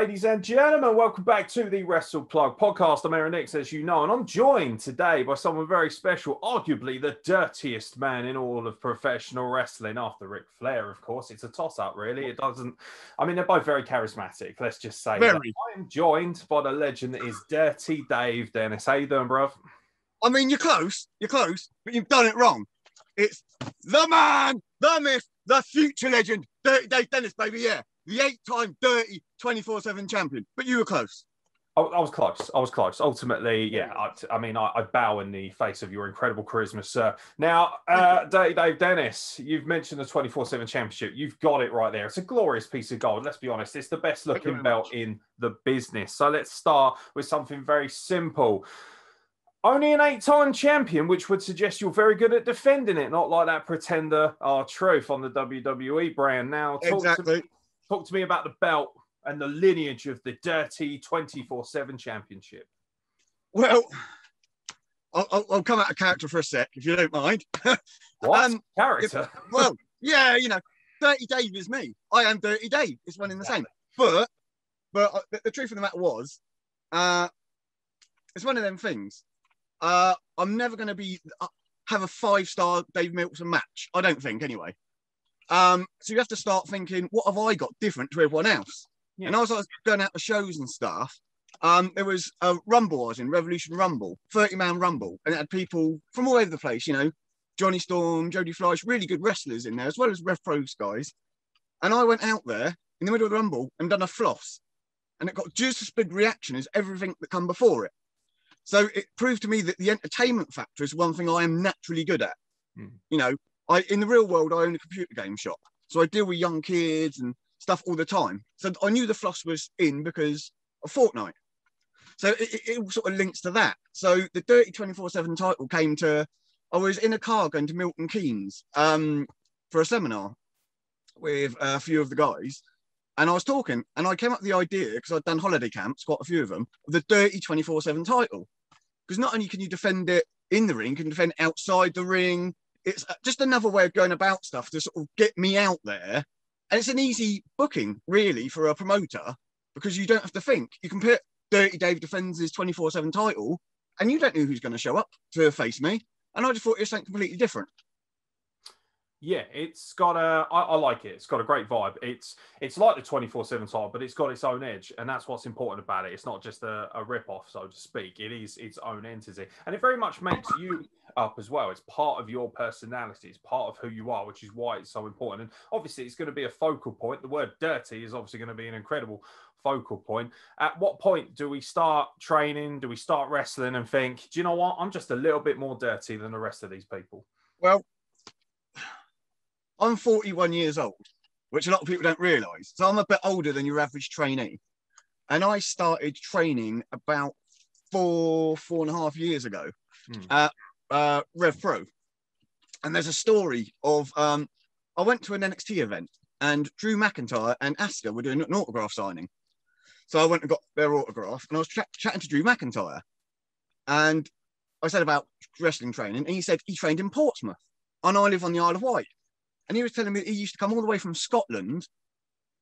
Ladies and gentlemen, welcome back to the Wrestle Plug podcast. I'm Aeron Nix, as you know, and I'm joined today by someone very special, arguably the dirtiest man in all of professional wrestling, after Ric Flair, of course. It's a toss up, really. It doesn't, I mean, they're both very charismatic, let's just say. Very. I'm joined by the legend that is Dirty Dave Dennis. How you doing, bruv? I mean, you're close, you're close, but you've done it wrong. It's the man, the myth, the future legend, Dirty Dave Dennis, baby, yeah. The eight time dirty 24 7 champion. But you were close. I, I was close. I was close. Ultimately, yeah. I, I mean, I, I, bow in the face of your incredible charisma, sir. Now, uh, Dave, Dave Dennis, you've mentioned the 24 7 championship. You've got it right there. It's a glorious piece of gold. Let's be honest. It's the best looking belt much. in the business. So let's start with something very simple. Only an eight-time champion, which would suggest you're very good at defending it, not like that pretender R-Truth on the WWE brand. Now, talk exactly. Talk to me about the belt and the lineage of the dirty 24-7 championship. Well, I'll, I'll, come out of character for a sec, if you don't mind. what? Um, character? If, well, yeah, you know, Dirty Dave is me. I am Dirty Dave. It's one in the same. But, but uh, the, the, truth of the matter was, uh, it's one of them things. Uh, I'm never going to be uh, have a five star Dave Meltzer match. I don't think anyway. Um, so you have to start thinking, what have I got different to everyone else? Yeah. And as I was going out to shows and stuff, um, there was a Rumble I was in, Revolution Rumble, 30 man Rumble, and it had people from all over the place, you know, Johnny Storm, Jody Fleisch, really good wrestlers in there, as well as Rev Pros guys. And I went out there in the middle of the Rumble and done a floss, and it got just as big reaction as everything that come before it. So it proved to me that the entertainment factor is one thing I am naturally good at. Mm. You know, I in the real world I own a computer game shop, so I deal with young kids and stuff all the time. So I knew the floss was in because of Fortnite. So it, it, sort of links to that. So the Dirty 24/7 title came to. I was in a car going to Milton Keynes um, for a seminar with a few of the guys, and I was talking, and I came up with the idea because I'd done holiday camps, quite a few of them, of the Dirty 24/7 title because not only can you defend it in the ring, you can defend outside the ring. It's uh, just another way of going about stuff to sort of get me out there. And it's an easy booking, really, for a promoter because you don't have to think. You can put Dirty Dave defends his 24 7 title, and you don't know who's going to show up to face me. And I just thought it was something completely different. Yeah, it's got a. I, I like it. It's got a great vibe. It's it's like the twenty four seven type, but it's got its own edge, and that's what's important about it. It's not just a, a rip off, so to speak. It is its own entity, and it very much makes you up as well. It's part of your personality. It's part of who you are, which is why it's so important. And obviously, it's going to be a focal point. The word dirty is obviously going to be an incredible focal point. At what point do we start training? Do we start wrestling and think, do you know what? I'm just a little bit more dirty than the rest of these people. Well, I'm 41 years old, which a lot of people don't realize. So I'm a bit older than your average trainee. And I started training about four, four and a half years ago hmm. at uh, Rev Pro. And there's a story of um, I went to an NXT event and Drew McIntyre and Asuka were doing an autograph signing. So I went and got their autograph and I was chatting to Drew McIntyre. And I said about wrestling training, and he said he trained in Portsmouth, and I live on the Isle of Wight. And he was telling me he used to come all the way from Scotland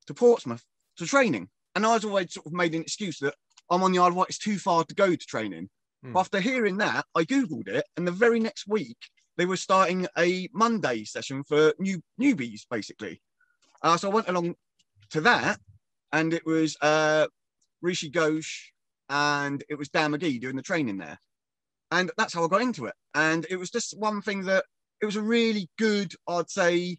to Portsmouth to training. And I was always sort of made an excuse that I'm on the Isle of Wight, it's too far to go to training. Hmm. But after hearing that, I Googled it. And the very next week, they were starting a Monday session for new newbies, basically. Uh, so I went along to that. And it was uh, Rishi Ghosh and it was Dan McGee doing the training there. And that's how I got into it. And it was just one thing that it was a really good, I'd say,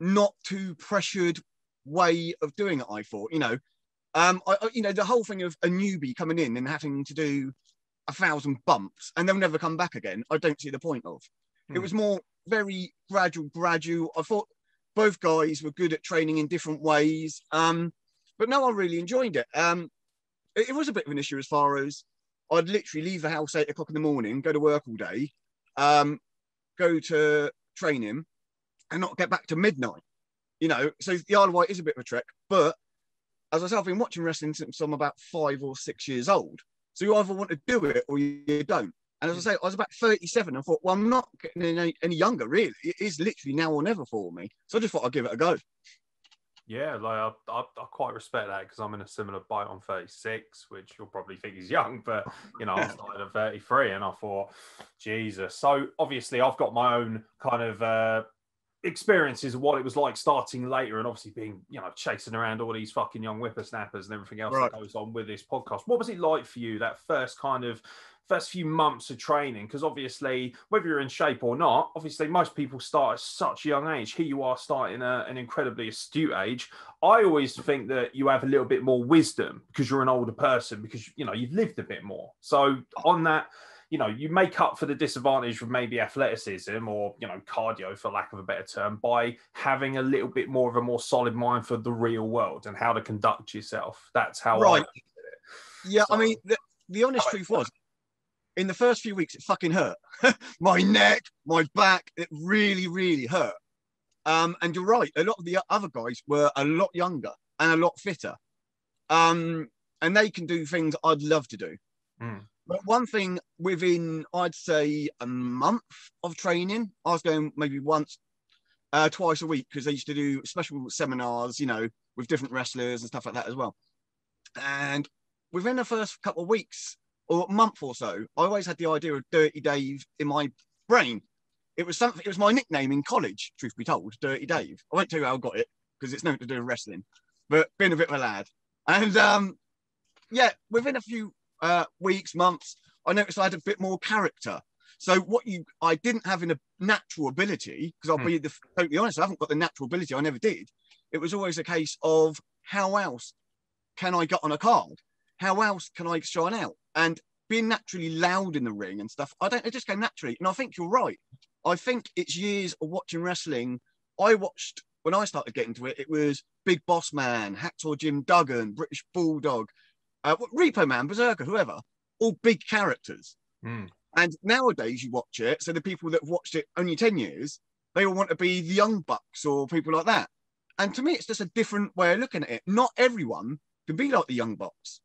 not too pressured way of doing it. I thought, you know, um, I, you know, the whole thing of a newbie coming in and having to do a thousand bumps and they'll never come back again. I don't see the point of. Hmm. It was more very gradual, gradual. I thought both guys were good at training in different ways. Um, but no, I really enjoyed it. Um, it, it was a bit of an issue as far as I'd literally leave the house eight o'clock in the morning, go to work all day, um, go to training and not get back to midnight. You know, so the Isle of Wight is a bit of a trek, but as I said, I've been watching wrestling since I'm about five or six years old. So you either want to do it or you don't. And as I say, I was about 37. I thought, well, I'm not getting any, any younger, really. It is literally now or never for me. So I just thought I'd give it a go. Yeah, like I, I, I quite respect that because I'm in a similar boat on 36, which you'll probably think is young, but you know, I started at 33 and I thought, Jesus. So obviously, I've got my own kind of uh, experiences of what it was like starting later and obviously being, you know, chasing around all these fucking young whippersnappers and everything else right. that goes on with this podcast. What was it like for you that first kind of first few months of training because obviously whether you're in shape or not obviously most people start at such a young age here you are starting at an incredibly astute age i always think that you have a little bit more wisdom because you're an older person because you know you've lived a bit more so on that you know you make up for the disadvantage of maybe athleticism or you know cardio for lack of a better term by having a little bit more of a more solid mind for the real world and how to conduct yourself that's how I. right yeah so, i mean the, the honest truth was in the first few weeks, it fucking hurt. my neck, my back, it really, really hurt. Um, and you're right, a lot of the other guys were a lot younger and a lot fitter. Um, and they can do things I'd love to do. Mm. But one thing within, I'd say, a month of training, I was going maybe once, uh, twice a week because they used to do special seminars, you know, with different wrestlers and stuff like that as well. And within the first couple of weeks, or month or so, I always had the idea of Dirty Dave in my brain. It was something. It was my nickname in college. Truth be told, Dirty Dave. I won't tell you how I got it because it's nothing to do with wrestling, but being a bit of a lad. And um, yeah, within a few uh, weeks, months, I noticed I had a bit more character. So what you I didn't have in a natural ability because I'll hmm. be the, totally honest, I haven't got the natural ability. I never did. It was always a case of how else can I get on a card? How else can I shine out? and being naturally loud in the ring and stuff. I don't. It just came naturally, and I think you're right. I think it's years of watching wrestling. I watched when I started getting to it. It was Big Boss Man, Hacksaw Jim Duggan, British Bulldog, uh, Repo Man, Berserker, whoever. All big characters. Mm. And nowadays you watch it. So the people that have watched it only ten years, they all want to be the Young Bucks or people like that. And to me, it's just a different way of looking at it. Not everyone can be like the Young Bucks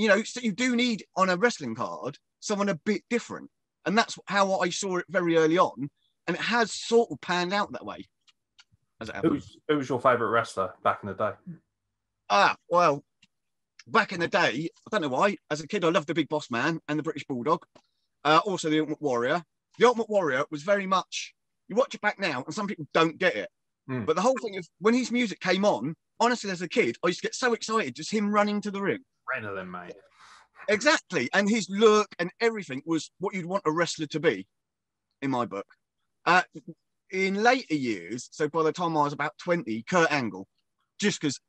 you know, so you do need on a wrestling card someone a bit different. And that's how I saw it very early on. And it has sort of panned out that way. As it who, was, who was your favourite wrestler back in the day? Ah, well, back in the day, I don't know why. As a kid, I loved the Big Boss Man and the British Bulldog. Uh, also, the Ultimate Warrior. The Ultimate Warrior was very much, you watch it back now, and some people don't get it. Mm. But the whole thing of when his music came on, honestly, as a kid, I used to get so excited just him running to the ring of them, mate. Exactly. And his look and everything was what you'd want a wrestler to be, in my book. Uh, in later years, so by the time I was about 20, Kurt Angle, just because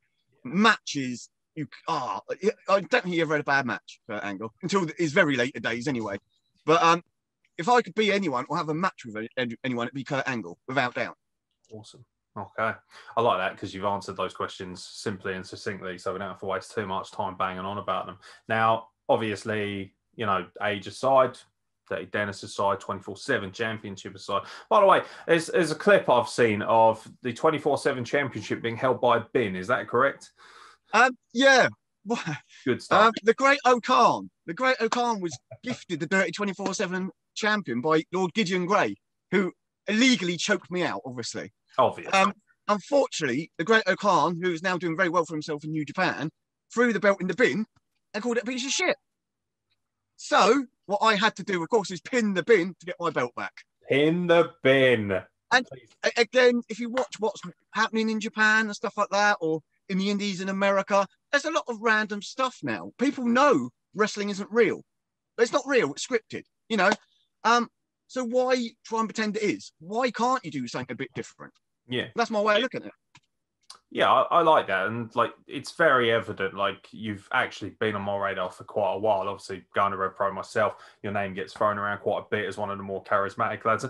matches, you ah, oh, I don't think he ever had a bad match, Kurt Angle, until his very later days anyway. But um, if I could be anyone or have a match with anyone, it'd be Kurt Angle, without doubt. Awesome. Okay. I like that because you've answered those questions simply and succinctly. So we don't have to waste too much time banging on about them. Now, obviously, you know, age aside, Dennis aside, 24 7 championship aside. By the way, there's, there's a clip I've seen of the 24 7 championship being held by Bin. Is that correct? Um, yeah. Good stuff. Um, the great O-Khan. The great O-Khan was gifted the Dirty 24 7 champion by Lord Gideon Grey, who illegally choked me out, obviously. Obviously. Um, unfortunately, the great O-Khan, who is now doing very well for himself in New Japan, threw the belt in the bin and called it a piece of shit. So what I had to do, of course, is pin the bin to get my belt back. Pin the bin. And again, if you watch what's happening in Japan and stuff like that, or in the Indies in America, there's a lot of random stuff now. People know wrestling isn't real. It's not real, it's scripted, you know. Um, so why try and pretend it is? Why can't you do something a bit different? Yeah, that's my way of looking at it. Yeah, I, I, like that, and like it's very evident. Like you've actually been on my radar for quite a while. Obviously, going to Rev Pro myself, your name gets thrown around quite a bit as one of the more charismatic lads.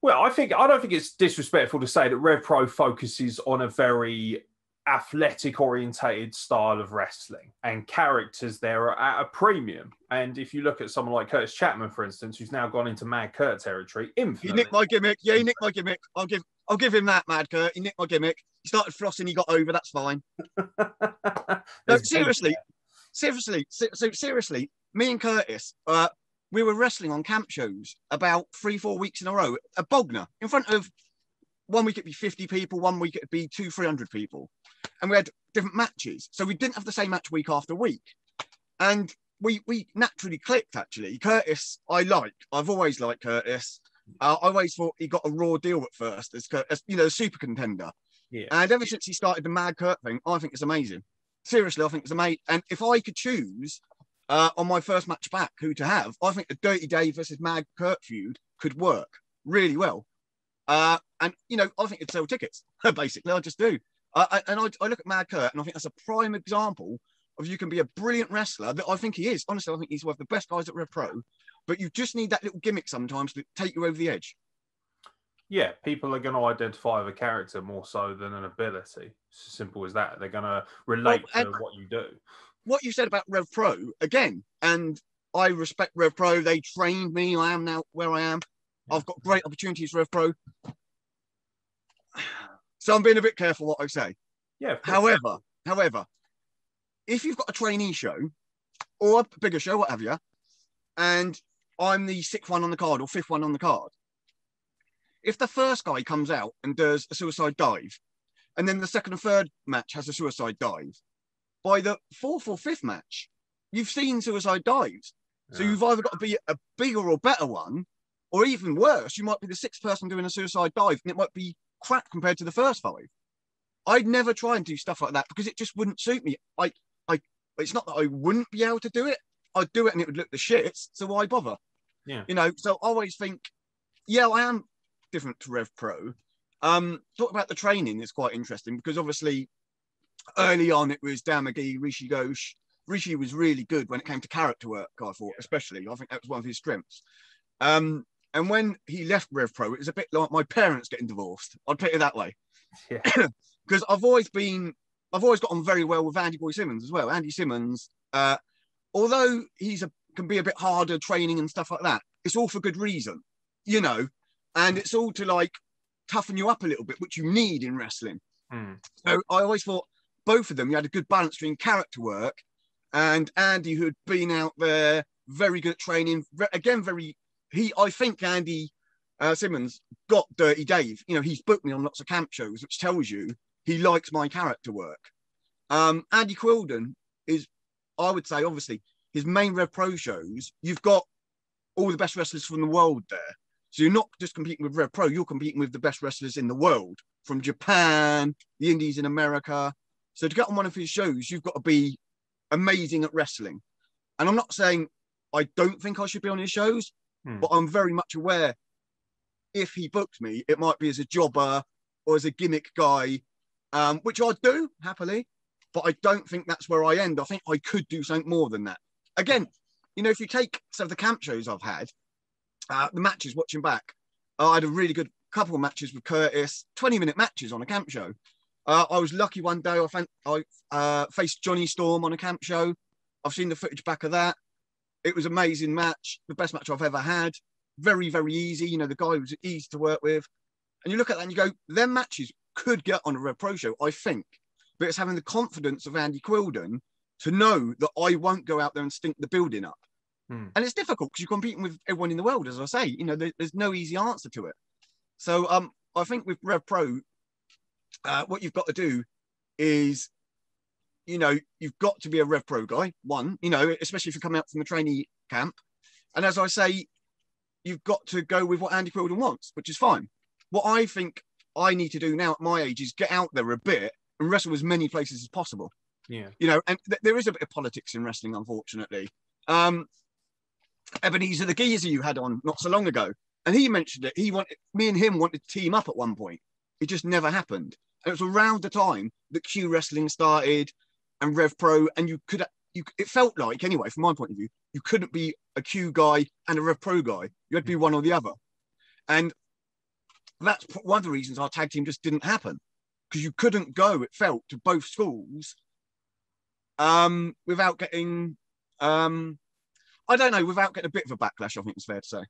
Well, I think I don't think it's disrespectful to say that Rev Pro focuses on a very athletic orientated style of wrestling and characters there are at a premium. And if you look at someone like Curtis Chapman, for instance, who's now gone into Mad Kurt territory, infinitely. He nicked my gimmick. Yeah, he nicked my gimmick. I'll give I'll give him that, Mad Kurt. He nicked my gimmick. He started flossing, he got over, that's fine. no, seriously, seriously, so, so, seriously, me and Curtis, uh, we were wrestling on camp shows about three, four weeks in a row at Bognor in front of one week it'd be 50 people, one week it'd be two, 300 people. And we had different matches. So we didn't have the same match week after week. And we we naturally clicked actually. Curtis, I like. I've always liked Curtis. Uh, I always thought he got a raw deal at first as, as you know, super contender. Yeah. And ever since he started the Mad Kurt thing, I think it's amazing. Seriously, I think it's amazing. And if I could choose uh, on my first match back who to have, I think the Dirty Dave versus Mad Kurt feud could work really well. Uh, and you know, I think it'd sell tickets. Basically, I just do. Uh, and I, I, look at Mad Kurt, and I think that's a prime example of you can be a brilliant wrestler. That I think he is. Honestly, I think he's one of the best guys at Rev Pro. But you just need that little gimmick sometimes to take you over the edge. Yeah, people are going to identify with a character more so than an ability. It's as simple as that. They're going to relate well, to what you do. What you said about Rev Pro again, and I respect Rev Pro. They trained me. I am now where I am. I've got great opportunities for Rev Pro. So I'm being a bit careful what I say. Yeah. However, however, if you've got a trainee show or a bigger show, what have you, and I'm the sixth one on the card or fifth one on the card, if the first guy comes out and does a suicide dive, and then the second and third match has a suicide dive, by the fourth or fifth match, you've seen suicide dives. So you've either got to be a bigger or better one, or even worse, you might be the sixth person doing a suicide dive, and it might be crap compared to the first five. I'd never try and do stuff like that because it just wouldn't suit me. I, I, it's not that I wouldn't be able to do it. I'd do it and it would look the shit. So why bother? Yeah. You know, so I always think, yeah, I am different to Rev Pro. Um, talk about the training is quite interesting because obviously early on it was Dan McGee, Rishi Ghosh. Rishi was really good when it came to character work, I thought, especially. I think that was one of his strengths. Um, and when he left Rev Pro, it was a bit like my parents getting divorced. I'd put it that way. Because yeah. I've always been, I've always got on very well with Andy Boy Simmons as well. Andy Simmons, uh, although he's a can be a bit harder training and stuff like that, it's all for good reason, you know, and it's all to like toughen you up a little bit, which you need in wrestling. Mm. So I always thought both of them, you had a good balance between character work and Andy, who had been out there, very good at training, again, very he, I think Andy uh, Simmons got Dirty Dave. You know, he's booked me on lots of camp shows, which tells you he likes my character work. Um, Andy Quildan is, I would say, obviously, his main Rev Pro shows, you've got all the best wrestlers from the world there. So you're not just competing with Rev Pro, you're competing with the best wrestlers in the world from Japan, the Indies in America. So to get on one of his shows, you've got to be amazing at wrestling. And I'm not saying I don't think I should be on his shows, Hmm. But I'm very much aware if he booked me, it might be as a jobber or as a gimmick guy, um, which I'd do happily. But I don't think that's where I end. I think I could do something more than that. Again, you know, if you take some of the camp shows I've had, uh, the matches watching back, uh, I had a really good couple of matches with Curtis, 20 minute matches on a camp show. Uh, I was lucky one day I, fan- I uh, faced Johnny Storm on a camp show. I've seen the footage back of that. It was amazing match, the best match I've ever had. Very, very easy. You know, the guy was easy to work with. And you look at that and you go, their matches could get on a Rev Pro show, I think. But it's having the confidence of Andy Quildan to know that I won't go out there and stink the building up. Hmm. And it's difficult because you're competing with everyone in the world, as I say. You know, there, there's no easy answer to it. So um, I think with Rev Pro, uh, what you've got to do is you know, you've got to be a Rev Pro guy, one, you know, especially if you're coming out from the trainee camp. And as I say, you've got to go with what Andy Quildan wants, which is fine. What I think I need to do now at my age is get out there a bit and wrestle as many places as possible. Yeah. You know, and th- there is a bit of politics in wrestling, unfortunately. Um, Ebenezer the Geezer you had on not so long ago, and he mentioned it. He wanted me and him wanted to team up at one point. It just never happened. And it was around the time that Q Wrestling started and Rev Pro, and you could you it felt like anyway, from my point of view, you couldn't be a Q guy and a Rev Pro guy. You had to be one or the other, and that's one of the reasons our tag team just didn't happen because you couldn't go. It felt to both schools um, without getting um, I don't know, without getting a bit of a backlash. I think it's fair to say.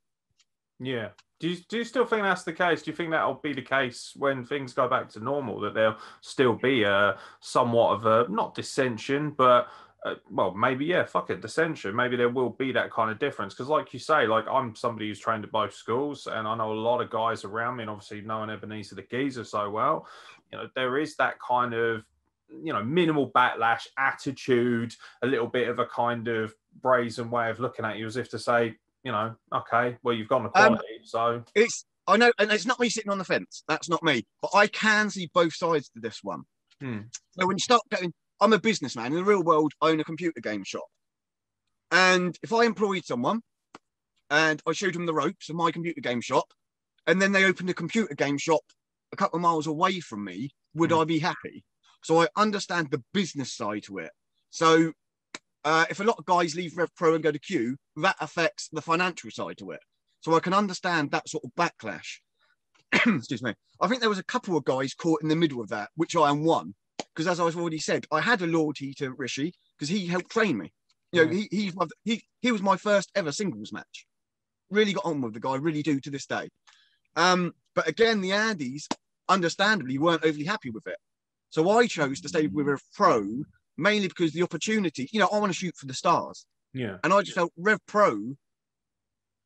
Yeah. Do you, do you still think that's the case? Do you think that'll be the case when things go back to normal? That there'll still be a somewhat of a not dissension, but uh, well, maybe yeah, fuck it, dissension. Maybe there will be that kind of difference because, like you say, like I'm somebody who's trained at both schools, and I know a lot of guys around me, and obviously knowing Ebenezer the Geezer so well, you know, there is that kind of you know, minimal backlash, attitude, a little bit of a kind of brazen way of looking at you, as if to say, you know, okay, well, you've gone equality, um, so it's I know, and it's not me sitting on the fence. That's not me, but I can see both sides to this one. Hmm. So when you start getting, I'm a businessman in the real world. I own a computer game shop, and if I employed someone and I showed them the ropes of my computer game shop, and then they opened a computer game shop a couple of miles away from me, would hmm. I be happy? So I understand the business side to it. So uh, if a lot of guys leave Rev Pro and go to Q, that affects the financial side to it. So I can understand that sort of backlash. Excuse me. I think there was a couple of guys caught in the middle of that, which I am one. Because as I've already said, I had a loyalty to Rishi because he helped train me. You know, he, he, he, he was my first ever singles match. Really got on with the guy, really do to this day. Um, but again, the Andys, understandably, weren't overly happy with it. So I chose to stay with a pro mainly because the opportunity, you know, I want to shoot for the stars. Yeah. And I just felt Rev Pro,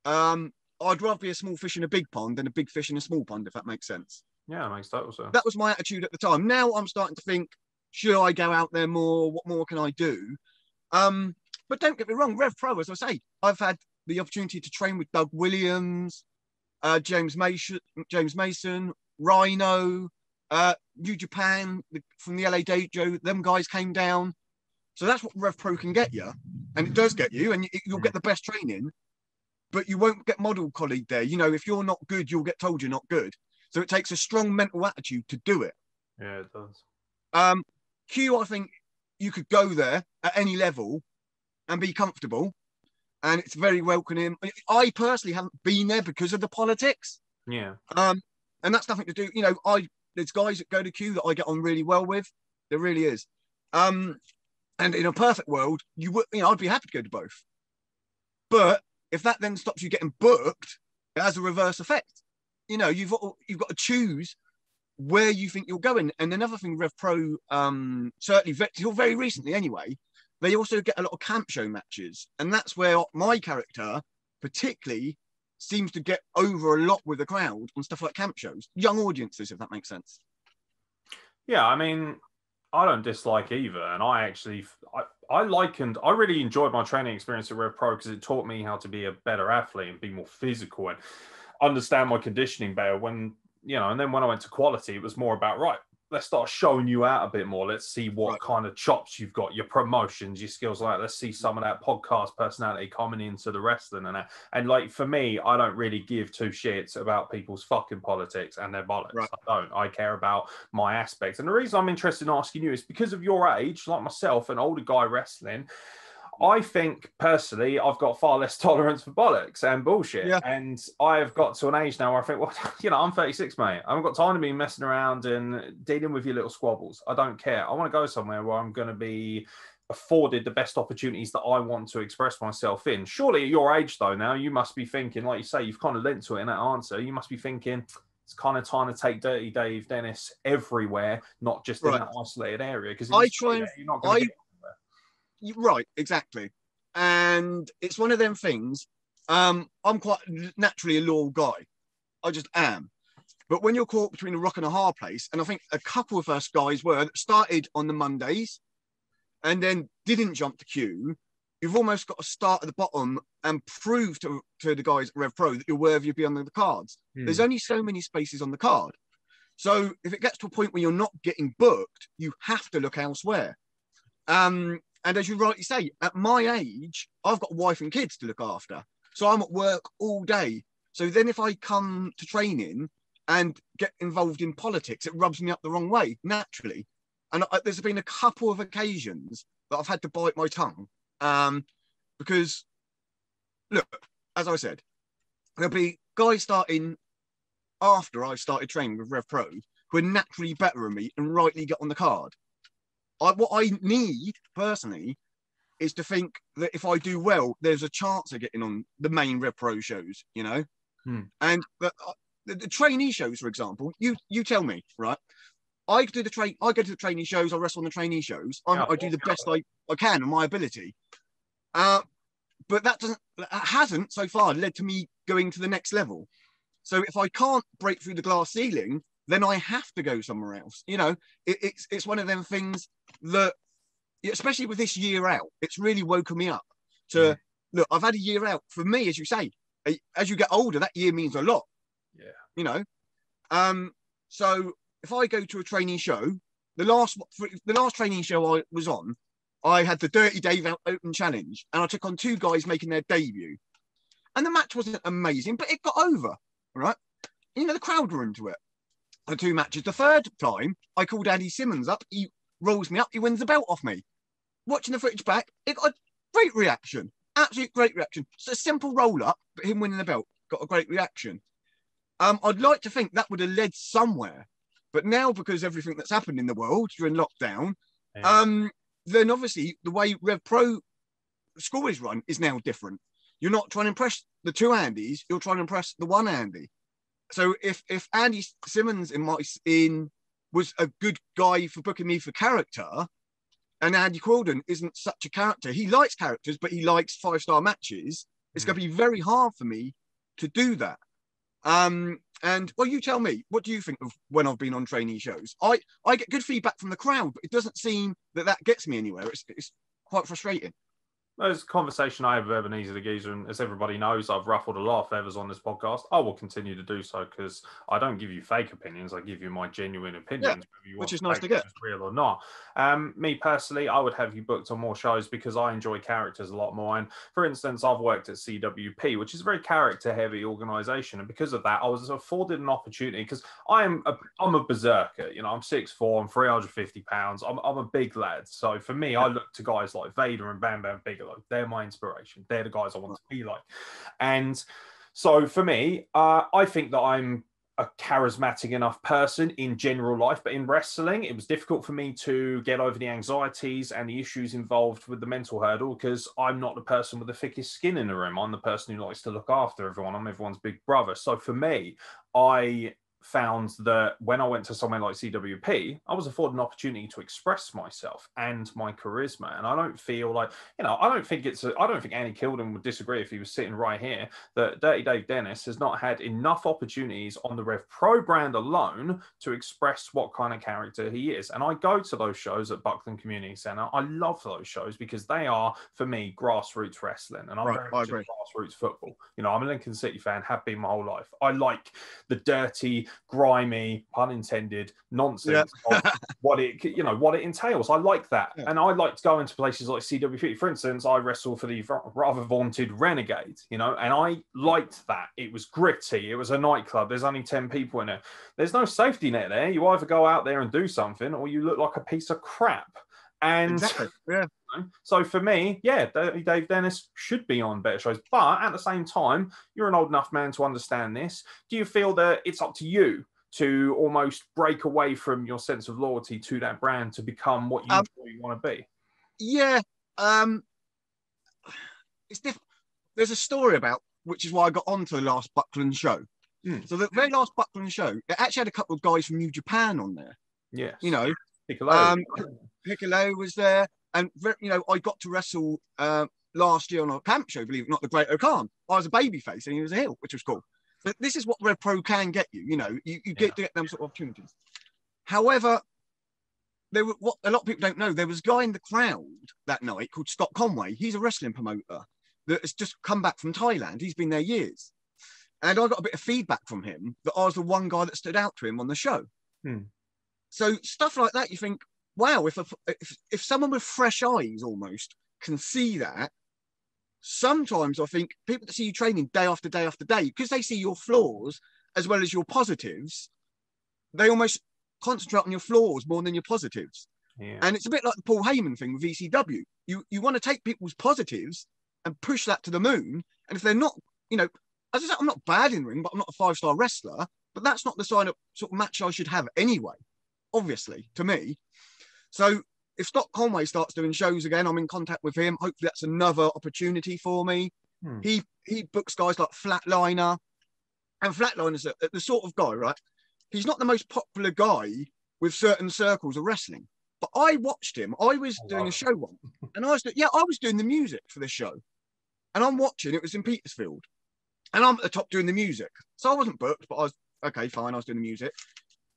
um, I'd rather be a small fish in a big pond than a big fish in a small pond, if that makes sense. Yeah, makes total sense. That was my attitude at the time. Now I'm starting to think, should I go out there more? What more can I do? Um, but don't get me wrong, Rev Pro, as I say, I've had the opportunity to train with Doug Williams, uh, James Mason, James Mason, Rhino, uh, New Japan from the LA Dojo. Them guys came down, so that's what Rev Pro can get you, and it does get you, and you'll get the best training but you won't get model colleague there. You know, if you're not good, you'll get told you're not good. So it takes a strong mental attitude to do it. Yeah, it does. Um, Q, I think you could go there at any level and be comfortable, and it's very welcoming. I personally haven't been there because of the politics. Yeah. Um, and that's nothing to do. You know, I there's guys that go to Q that I get on really well with. There really is. Um, and in a perfect world, you would, you know, I'd be happy to go to both. But if that then stops you getting booked, it has a reverse effect. You know, you've you've got to choose where you think you're going. And another thing, Rev Pro, um, certainly until very recently anyway, they also get a lot of camp show matches, and that's where my character, particularly, seems to get over a lot with the crowd on stuff like camp shows, young audiences, if that makes sense. Yeah, I mean, I don't dislike either, and I actually I, I likened I really enjoyed my training experience at Rev Pro because it taught me how to be a better athlete and be more physical and understand my conditioning better. When you know, and then when I went to quality, it was more about right let's start showing you out a bit more. Let's see what right. kind of chops you've got, your promotions, your skills. Like, let's see some of that podcast personality coming into the wrestling and that. And like for me, I don't really give two shits about people's fucking politics and their bollocks. Right. I don't. I care about my aspects. And the reason I'm interested in asking you is because of your age, like myself, an older guy wrestling. I think personally, I've got far less tolerance for bollocks and bullshit. Yeah. And I've got to an age now where I think, well, you know, I'm 36, mate. I haven't got time to be messing around and dealing with your little squabbles. I don't care. I want to go somewhere where I'm going to be afforded the best opportunities that I want to express myself in. Surely at your age, though, now you must be thinking, like you say, you've kind of lent to it in that answer. You must be thinking, it's kind of time to take Dirty Dave Dennis everywhere, not just right. in that isolated area. Because I try and you're not going I, right, exactly. And it's one of them things. Um, I'm quite naturally a loyal guy. I just am. But when you're caught between a rock and a hard place, and I think a couple of us guys were that started on the Mondays and then didn't jump to Q, you've almost got to start at the bottom and prove to, to the guys at Rev Pro that you're worthy of being on the cards. Hmm. There's only so many spaces on the card. So if it gets to a point where you're not getting booked, you have to look elsewhere. Um, and as you rightly say, at my age, I've got wife and kids to look after. So I'm at work all day. So then if I come to training and get involved in politics, it rubs me up the wrong way naturally. And I, there's been a couple of occasions that I've had to bite my tongue um, because, look, as I said, there'll be guys starting after I started training with Rev Pro who are naturally better than me and rightly get on the card. I, what I need personally is to think that if I do well, there's a chance of getting on the main Rev Pro shows, you know. Hmm. And the, uh, the, the, trainee shows, for example, you you tell me, right? I do the train. I go to the trainee shows. I wrestle on the trainee shows. Yeah, I do the best I, I can on my ability. Uh, but that doesn't that hasn't so far led to me going to the next level. So if I can't break through the glass ceiling, then I have to go somewhere else. You know, it, it's it's one of them things that, especially with this year out, it's really woken me up to yeah. look. I've had a year out. For me, as you say, as you get older, that year means a lot. Yeah. You know, um. So if I go to a training show, the last the last training show I was on, I had the Dirty Dave Open Challenge, and I took on two guys making their debut, and the match wasn't amazing, but it got over. Right. You know, the crowd were into it the two matches. The third time, I called Andy Simmons up. He rolls me up. He wins the belt off me. Watching the footage back, it got a great reaction. Absolute great reaction. It's a simple roll up, but him winning the belt got a great reaction. Um, I'd like to think that would have led somewhere, but now because everything that's happened in the world during lockdown, yeah. um, then obviously the way Rev Pro school is run is now different. You're not trying to impress the two Andys, you're trying to impress the one Andy so if if Andy Simmons in my in was a good guy for booking me for character, and Andy Quildan isn't such a character. He likes characters, but he likes five star matches. It's mm. going to be very hard for me to do that. Um, and well, you tell me, what do you think of when I've been on trainee shows? I I get good feedback from the crowd, but it doesn't seem that that gets me anywhere. It's it's quite frustrating. There's a conversation I have with Ebenezer the Geezer, and as everybody knows, I've ruffled a lot of feathers on this podcast. I will continue to do so because I don't give you fake opinions. I give you my genuine opinions, yeah, which is nice to get, real or not. Um, me personally, I would have you booked on more shows because I enjoy characters a lot more. And for instance, I've worked at CWP, which is a very character-heavy organization, and because of that, I was afforded an opportunity because I am a, I'm a berserker. You know, I'm 6'4", I'm 350 pounds. I'm, I'm a big lad. So for me. I look to guys like Vader and Bam Bam Bigelow Bigelow. They're my inspiration. They're the guys I want to be like. And so for me, uh, I think that I'm a charismatic enough person in general life, but in wrestling, it was difficult for me to get over the anxieties and the issues involved with the mental hurdle because I'm not the person with the thickest skin in the room. I'm the person who likes to look after everyone. I'm everyone's big brother. So for me, I found that when I went to somewhere like CWP, I was afforded an opportunity to express myself and my charisma. And I don't feel like, you know, I don't think it's, I don't think Andy Quildan would disagree if he was sitting right here that Dirty Dave Dennis has not had enough opportunities on the Rev Pro brand alone to express what kind of character he is. And I go to those shows at Buckland Community Centre. I love those shows because they are, for me, grassroots wrestling. And I'm right, very much grassroots football. You know, I'm a Lincoln City fan, have been my whole life. I like the dirty, grimy, pun intended, nonsense yeah. of what it you know what it entails. I like that, yeah. and I like to go into places like CWP. For instance, I wrestle for the rather vaunted Renegade, you know, and I liked that. It was gritty. It was a nightclub. There's only ten people in it. There's no safety net there. You either go out there and do something, or you look like a piece of crap. And exactly. yeah. So for me, yeah, Dave Dennis should be on better shows. But at the same time, you're an old enough man to understand this. Do you feel that it's up to you to almost break away from your sense of loyalty to that brand to become what you um, really want to be? Yeah. Um, it's different. There's a story about which is why I got on to the last Buckland show. Mm. So the very last Buckland show, it actually had a couple of guys from New Japan on there. Yeah. You know, Piccolo. Um, Piccolo was there and you know, I got to wrestle uh, last year on a camp show, believe it or not, the Great-O-Khan. I was a baby face and he was a heel, which was cool. But this is what Rev Pro can get you. You know, you, you get yeah. to get them sort of opportunities. However, there were what a lot of people don't know. There was a guy in the crowd that night called Scott Conway. He's a wrestling promoter that has just come back from Thailand. He's been there years, and I got a bit of feedback from him that I was the one guy that stood out to him on the show. Hmm. So stuff like that, you think, wow, if, a, if if someone with fresh eyes almost can see that, sometimes I think people that see you training day after day after day, because they see your flaws as well as your positives, they almost concentrate on your flaws more than your positives. Yeah. And it's a bit like the Paul Heyman thing with ECW. You you want to take people's positives and push that to the moon. And if they're not, you know, as I said, I'm not bad in ring, but I'm not a five star wrestler. But that's not the sign of sort of match I should have anyway. Obviously, to me, so if Scott Conway starts doing shows again, I'm in contact with him. Hopefully, that's another opportunity for me. Hmm. He he books guys like Flatliner, and Flatliner's a, the sort of guy, right? He's not the most popular guy with certain circles of wrestling, but I watched him. I was oh, doing wow. a show one, and I was yeah, I was doing the music for the show, and I'm watching. It was in Petersfield, and I'm at the top doing the music. So I wasn't booked, but I was okay, fine. I was doing the music.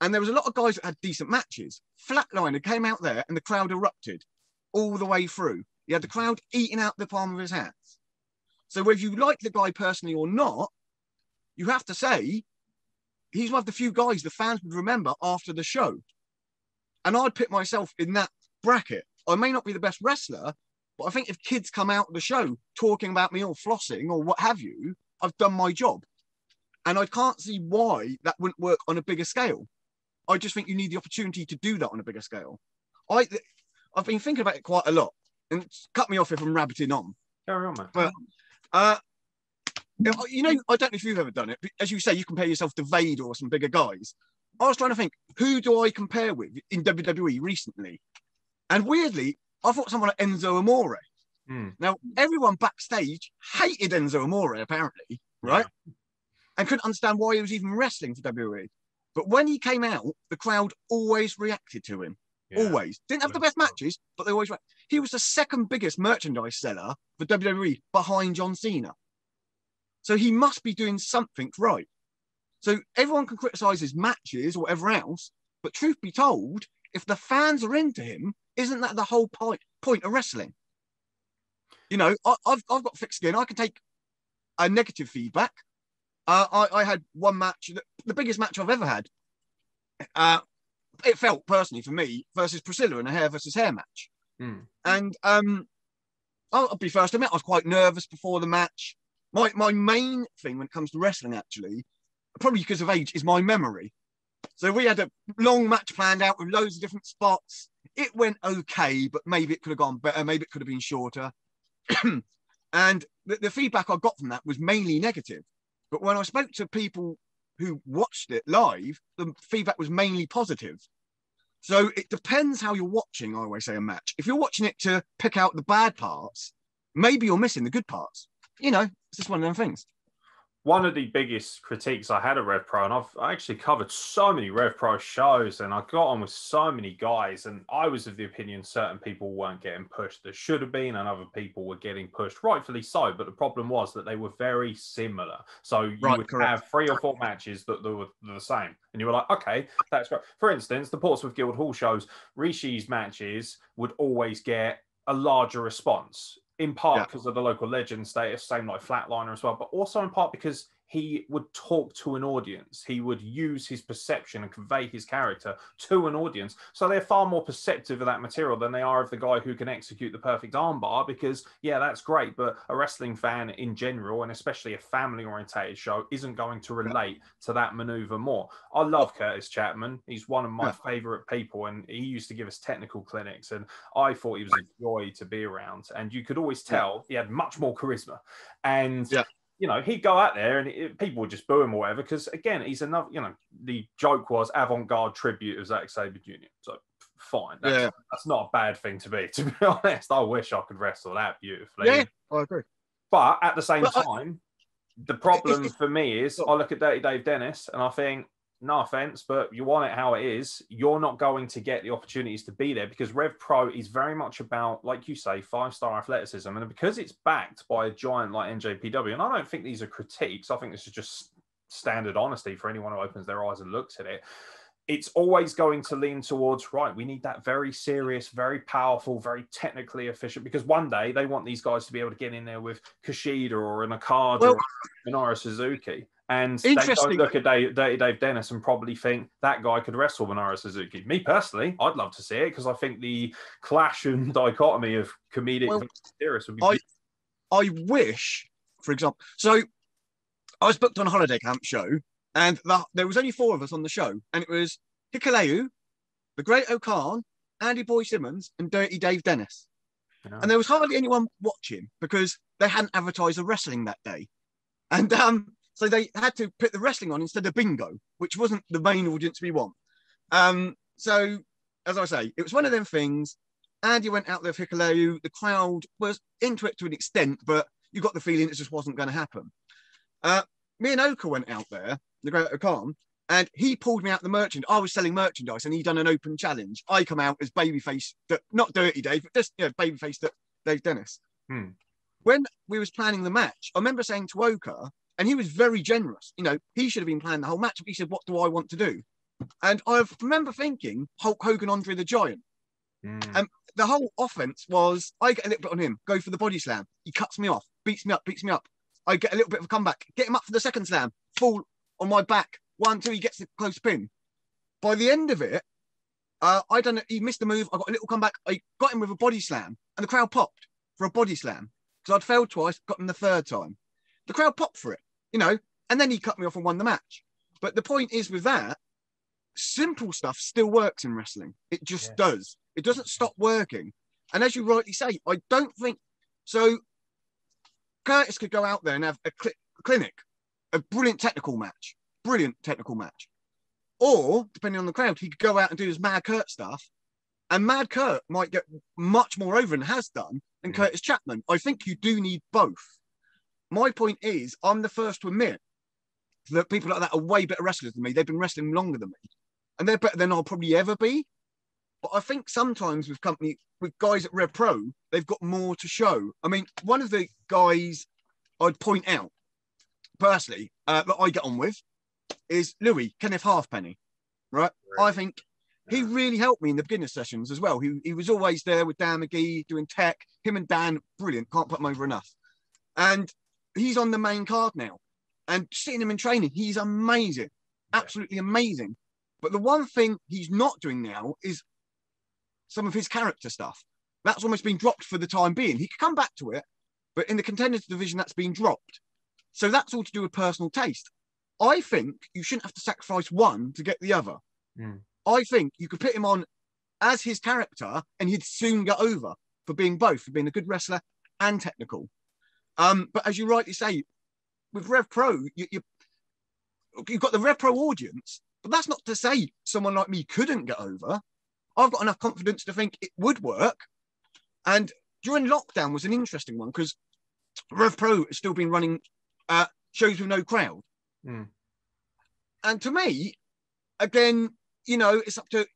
And there was a lot of guys that had decent matches. Flatliner came out there and the crowd erupted all the way through. He had the crowd eating out the palm of his hands. So whether you like the guy personally or not, you have to say he's one of the few guys the fans would remember after the show. And I'd put myself in that bracket. I may not be the best wrestler, but I think if kids come out of the show talking about me or flossing or what have you, I've done my job. And I can't see why that wouldn't work on a bigger scale. I just think you need the opportunity to do that on a bigger scale. I, I've been thinking about it quite a lot. And cut me off if I'm rabbiting on. Carry on, man. But uh, you know, I don't know if you've ever done it, but as you say, you compare yourself to Vader or some bigger guys. I was trying to think, who do I compare with in WWE recently? And weirdly, I thought someone like Enzo Amore. Mm. Now, everyone backstage hated Enzo Amore, apparently, right? Yeah. And couldn't understand why he was even wrestling for WWE. But when he came out, the crowd always reacted to him. Yeah. Always. Didn't have the best matches, but they always. He was the second biggest merchandise seller for WWE behind John Cena. So he must be doing something right. So everyone can criticize his matches or whatever else, but truth be told, if the fans are into him, isn't that the whole point point of wrestling? You know, I, have I've got thick skin. I can take a negative feedback. Uh, I, I had one match, the biggest match I've ever had. Uh, it felt personally for me versus Priscilla in a hair versus hair match. Mm. And um, I'll, be first to admit I was quite nervous before the match. My my main thing when it comes to wrestling, actually, probably because of age, is my memory. So we had a long match planned out with loads of different spots. It went okay, but maybe it could have gone better. Maybe it could have been shorter. and the, the feedback I got from that was mainly negative. But when I spoke to people who watched it live, the feedback was mainly positive. So it depends how you're watching, I always say, a match. If you're watching it to pick out the bad parts, maybe you're missing the good parts. You know, it's just one of them things one of the biggest critiques I had of Rev Pro, and I've actually covered so many Rev Pro shows, and I got on with so many guys, and I was of the opinion certain people weren't getting pushed that should have been, and other people were getting pushed, rightfully so. But the problem was that they were very similar. So you right, would correct. have three or four matches that, were the same, and you were like, okay, that's great. For instance, the Portsmouth Guildhall shows, Rishi's matches would always get a larger response in part because yeah. of the local legend status, same like Flatliner as well, but also in part because he would talk to an audience. He would use his perception and convey his character to an audience. So they're far more perceptive of that material than they are of the guy who can execute the perfect armbar. Because, yeah, that's great. But a wrestling fan in general, and especially a family orientated show, isn't going to relate to that maneuver more. I love Curtis Chapman. He's one of my favorite people. And he used to give us technical clinics. And I thought he was a joy to be around. And you could always tell he had much more charisma. And yeah you know, he'd go out there and it, people would just boo him or whatever. Because again, he's another, you know, the joke was avant garde tribute of Zack Sabre Jr. So fine. That's, yeah. that's not a bad thing to be, to be honest. I wish I could wrestle that beautifully. Yeah, I agree. But at the same but time, I, the problem for me is I look at Dirty Dave Dennis and I think no offense, but you want it how it is, you're not going to get the opportunities to be there because Rev Pro is very much about, like you say, five star athleticism. And because it's backed by a giant like NJPW, and I don't think these are critiques, I think this is just standard honesty for anyone who opens their eyes and looks at it. It's always going to lean towards, right, we need that very serious, very powerful, very technically efficient, because one day they want these guys to be able to get in there with Kushida or an Okada well, or Minoru Suzuki. And they don't look at Dave, Dave Dennis and probably think that guy could wrestle Minoru Suzuki. Me personally, I'd love to see it because I think the clash and dichotomy of comedic well, and serious would be. I, I wish, for example, so I was booked on a holiday camp show, and the, there was only four of us on the show, and it was Hikuleo, the Great O-Khan, Andy Boy Simmons, and Dirty Dave Dennis. Yeah. And there was hardly anyone watching because they hadn't advertised the wrestling that day. And um, so they had to put the wrestling on instead of bingo, which wasn't the main audience we want. Um, so, as I say, it was one of them things. Andy went out there with Hikuleo. The crowd was into it to an extent, but you got the feeling it just wasn't going to happen. Uh, me and Oka went out there, the Great O-Khan, and he pulled me out the merchant. I was selling merchandise, and he done an open challenge. I come out as babyface, not Dirty Dave, but just you know, babyface Dave Dennis. Hmm. When we was planning the match, I remember saying to Oka, and he was very generous. You know, he should have been planning the whole match. He said, What do I want to do? And I remember thinking Hulk Hogan, Andre the Giant. Mm. And the whole offense was I get a little bit on him, go for the body slam. He cuts me off, beats me up, beats me up. I get a little bit of a comeback, get him up for the second slam, fall on my back, one, two, he gets the close pin. By the end of it, uh, I don't know, he missed the move. I got a little comeback. I got him with a body slam, and the crowd popped for a body slam because I'd failed twice, got him the third time. The crowd popped for it, you know, and then he cut me off and won the match. But the point is with that, simple stuff still works in wrestling. It just yeah. does. It doesn't stop working. And as you rightly say, I don't think so. Kurtis could go out there and have a cl- clinic, a brilliant technical match, brilliant technical match. Or, depending on the crowd, he could go out and do his Mad Kurt stuff. And Mad Kurt might get much more over and has done than mm. Kurtis Chapman. I think you do need both. My point is, I'm the first to admit that people like that are way better wrestlers than me. They've been wrestling longer than me, and they're better than I'll probably ever be. But I think sometimes with company with guys at Rev Pro, they've got more to show. I mean, one of the guys I'd point out personally uh, that I get on with is Louis Kenneth Halfpenny, right? right? I think he really helped me in the beginner sessions as well. He, he was always there with Dan McGee doing tech. Him and Dan, brilliant. Can't put him over enough. And he's on the main card now. And seeing him in training, he's amazing, absolutely amazing. But the one thing he's not doing now is some of his character stuff. That's almost been dropped for the time being. He could come back to it, but in the contenders division, that's been dropped. So that's all to do with personal taste. I think you shouldn't have to sacrifice one to get the other. Mm. I think you could put him on as his character and he'd soon get over for being both, for being a good wrestler and technical. Um, but as you rightly say, with Rev Pro, you, you, you've got the Rev Pro audience, but that's not to say someone like me couldn't get over. I've got enough confidence to think it would work. And during lockdown was an interesting one because Rev Pro has still been running uh, shows with no crowd. Mm. And to me, again, you know, it's up to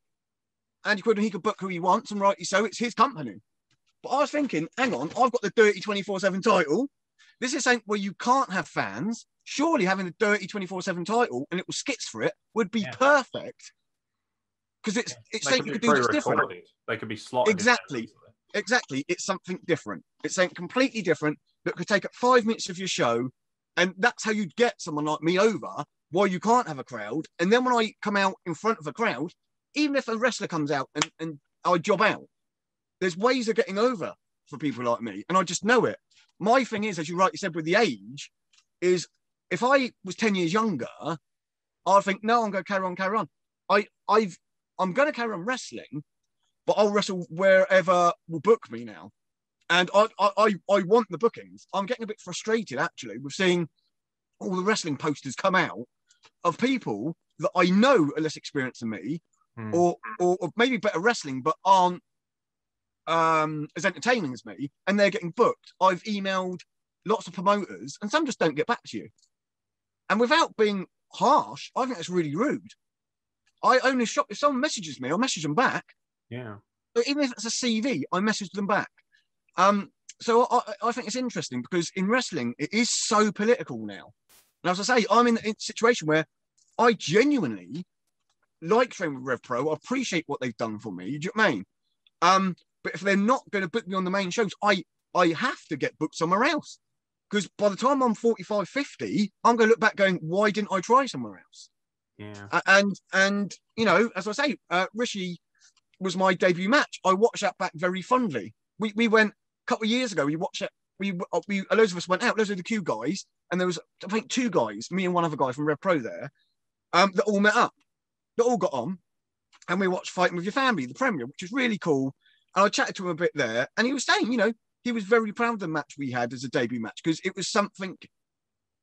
Andy Quinn. He could book who he wants, and rightly so. It's his company. But I was thinking, hang on, I've got the dirty 24 7 title. This is something where you can't have fans. Surely having the dirty 24 7 title and it was skits for it would be yeah. perfect. Because it's, yeah. it's something you could do that's different. They could be slotted. Exactly. Exactly. It's something different. It's something completely different that could take up five minutes of your show. And that's how you'd get someone like me over while you can't have a crowd. And then when I come out in front of a crowd, even if a wrestler comes out and, and I job out, there's ways of getting over for people like me. And I just know it. My thing is, as you rightly said with the age, is if I was 10 years younger, I'd think, no, I'm going to carry on, carry on. I, I've, I'm going to carry on wrestling, but I'll wrestle wherever will book me now. And I, I, I want the bookings. I'm getting a bit frustrated actually with seeing all the wrestling posters come out of people that I know are less experienced than me, mm. or, or, or maybe better wrestling, but aren't um, as entertaining as me, and they're getting booked. I've emailed lots of promoters, and some just don't get back to you. And without being harsh, I think that's really rude. I only shop if someone messages me, I'll message them back. Yeah. But even if it's a CV, I message them back. Um, so I, I, think it's interesting because in wrestling, it is so political now. And as I say, I'm in, in a situation where I genuinely like training with Rev Pro. I appreciate what they've done for me. Do you know what I mean? Um, but if they're not going to book me on the main shows, I I have to get booked somewhere else. Because by the time I'm 45, 50, I'm going to look back going, why didn't I try somewhere else? Yeah. Uh, and, and you know, as I say, uh, Rishi was my debut match. I watched that back very fondly. We, we went a couple of years ago, we watched it. We, uh, we, loads of us went out, loads of the Q guys, and there was, I think, two guys, me and one other guy from Rev Pro there, um, that all met up, that all got on, and we watched Fighting with Your Family, the premiere, which was really cool. And I chatted to him a bit there, and he was saying, you know, he was very proud of the match we had as a debut match because it was something,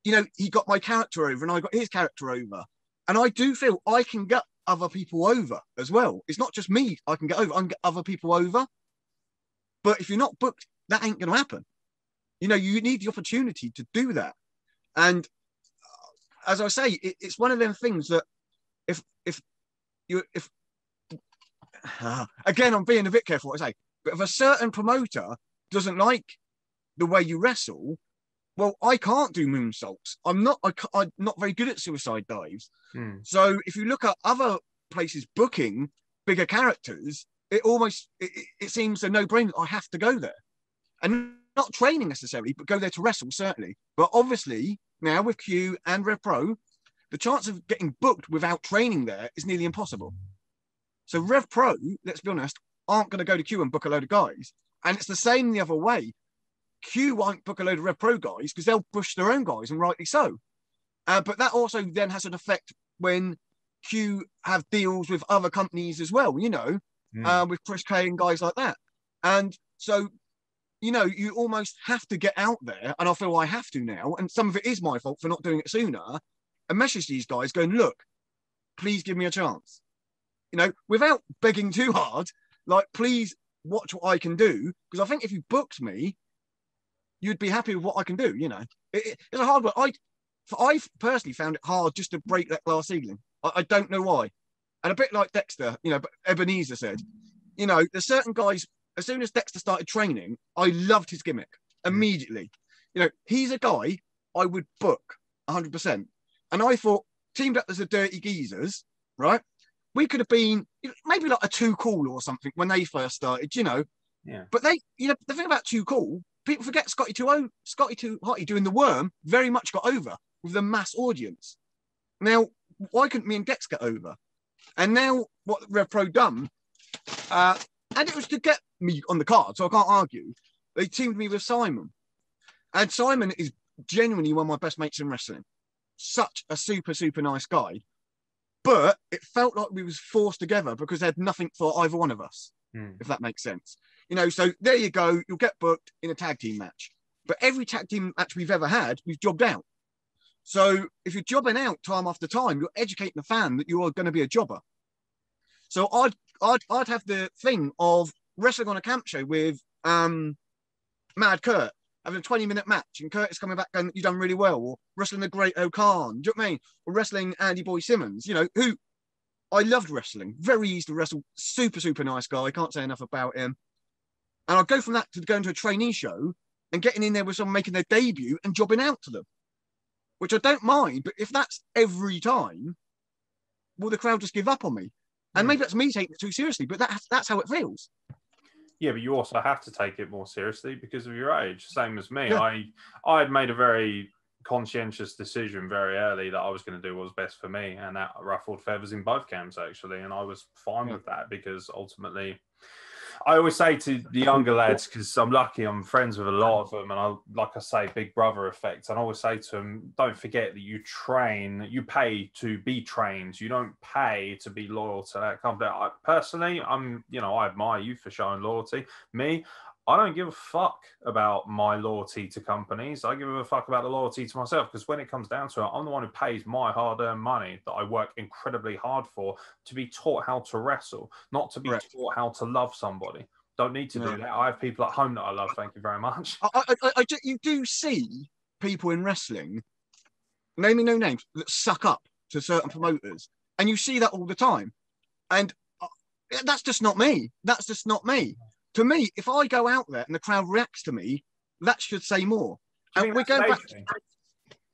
you know, he got my character over and I got his character over. And I do feel I can get other people over as well. It's not just me I can get over, I can get other people over. But if you're not booked, that ain't going to happen. You know, you need the opportunity to do that. And uh, as I say, it, it's one of them things that if if you if again, I'm being a bit careful what I say, but if a certain promoter doesn't like the way you wrestle, well, I can't do moonsaults. I'm not. I, am not very good at suicide dives. Hmm. So if you look at other places booking bigger characters, it almost it, it seems a no-brainer. I have to go there, and not training necessarily, but go there to wrestle certainly. But obviously now with Q and Rev Pro, the chance of getting booked without training there is nearly impossible. So Rev Pro, let's be honest, aren't going to go to Q and book a load of guys, and it's the same the other way. Q won't book a load of Rev Pro guys because they'll push their own guys, and rightly so. Uh, but that also then has an effect when Q have deals with other companies as well, you know, mm. uh, with Chris K and guys like that. And so, you know, you almost have to get out there, and I feel I have to now. And some of it is my fault for not doing it sooner. And message these guys going, look, please give me a chance. You know, without begging too hard, like, please watch what I can do. Because I think if you booked me, you'd be happy with what I can do. You know, it, it, it's a hard work. I, I personally found it hard just to break that glass ceiling. I, I don't know why. And a bit like Dexter, you know, but Ebenezer said, you know, there's certain guys. As soon as Dexter started training, I loved his gimmick immediately. You know, he's a guy I would book 100%. And I thought, teamed up as the Dirty Geezers, right? We could have been maybe like a Too Cool or something when they first started, you know. Yeah. But they, you know, the thing about Too Cool, people forget Scotty Too Scotty Too Hotty doing the worm very much got over with the mass audience. Now, why couldn't me and Dex get over? And now what Rev Pro done, uh, and it was to get me on the card, so I can't argue. They teamed me with Simon, and Simon is genuinely one of my best mates in wrestling. Such a super super nice guy, but it felt like we was forced together because they had nothing for either one of us. Hmm. If that makes sense, you know. So there you go. You'll get booked in a tag team match, but every tag team match we've ever had, we've jobbed out. So if you're jobbing out time after time, you're educating the fan that you are going to be a jobber. So I'd I'd I'd have the thing of wrestling on a camp show with um Mad Kurt having a 20 minute match and Kurtis coming back and you've done really well, or wrestling the great O'Khan, do you know what I mean? Or wrestling Andy Boy Simmonz, you know, who I loved wrestling, very easy to wrestle, super, super nice guy. I can't say enough about him. And I'll go from that to going to a trainee show and getting in there with someone making their debut and jobbing out to them which I don't mind. But if that's every time, will the crowd just give up on me? And maybe that's me taking it too seriously, but that's that's how it feels. Yeah, but you also have to take it more seriously because of your age. Same as me. Yeah. I I had made a very conscientious decision very early that I was going to do what was best for me, and that ruffled feathers in both camps actually, and I was fine yeah. with that because ultimately I always say to the younger lads because I'm lucky, I'm friends with a lot of them, and I like I say, big brother effect. And I always say to them, don't forget that you train, you pay to be trained. You don't pay to be loyal to that company. I, personally, I'm, you know, I admire you for showing loyalty. Me, I don't give a fuck about my loyalty to companies. I give a fuck about the loyalty to myself because when it comes down to it, I'm the one who pays my hard earned money that I work incredibly hard for to be taught how to wrestle, not to be right. taught how to love somebody. Don't need to do that. I have people at home that I love. Thank you very much. I, I, I, I you do see people in wrestling, naming no names, that suck up to certain promoters, and you see that all the time. And uh, that's just not me. That's just not me to me, if I go out there and the crowd reacts to me, that should say more. And we're going back. To,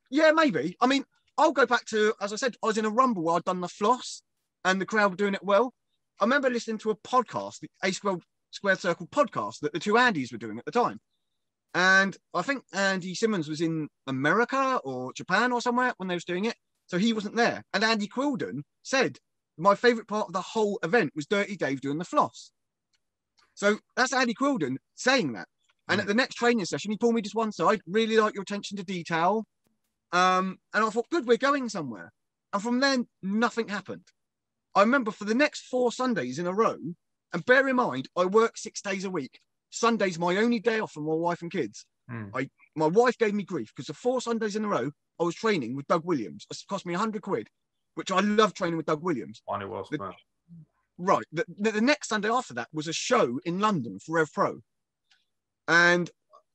yeah, maybe. I mean, I'll go back to, as I said, I was in a rumble where I'd done the floss and the crowd were doing it well. I remember listening to a podcast, the A Square, Square Circle podcast that the two Andys were doing at the time. And I think Andy Simmonz was in America or Japan or somewhere when they was doing it. So he wasn't there. And Andy Quinlan said, my favorite part of the whole event was Dirty Dave doing the floss. So that's Andy Quinlan saying that. And mm. at the next training session, he pulled me to one side, really like your attention to detail. Um, and I thought, good, we're going somewhere. And from then, nothing happened. I remember for the next four Sundays in a row, and bear in mind, I work six days a week. Sunday's my only day off from my wife and kids. Mm. I my wife gave me grief because the four Sundays in a row I was training with Doug Williams. It cost me hundred quid, which I love training with Doug Williams. One it was. The, Right. The, the, next Sunday after that was a show in London for Rev Pro. And,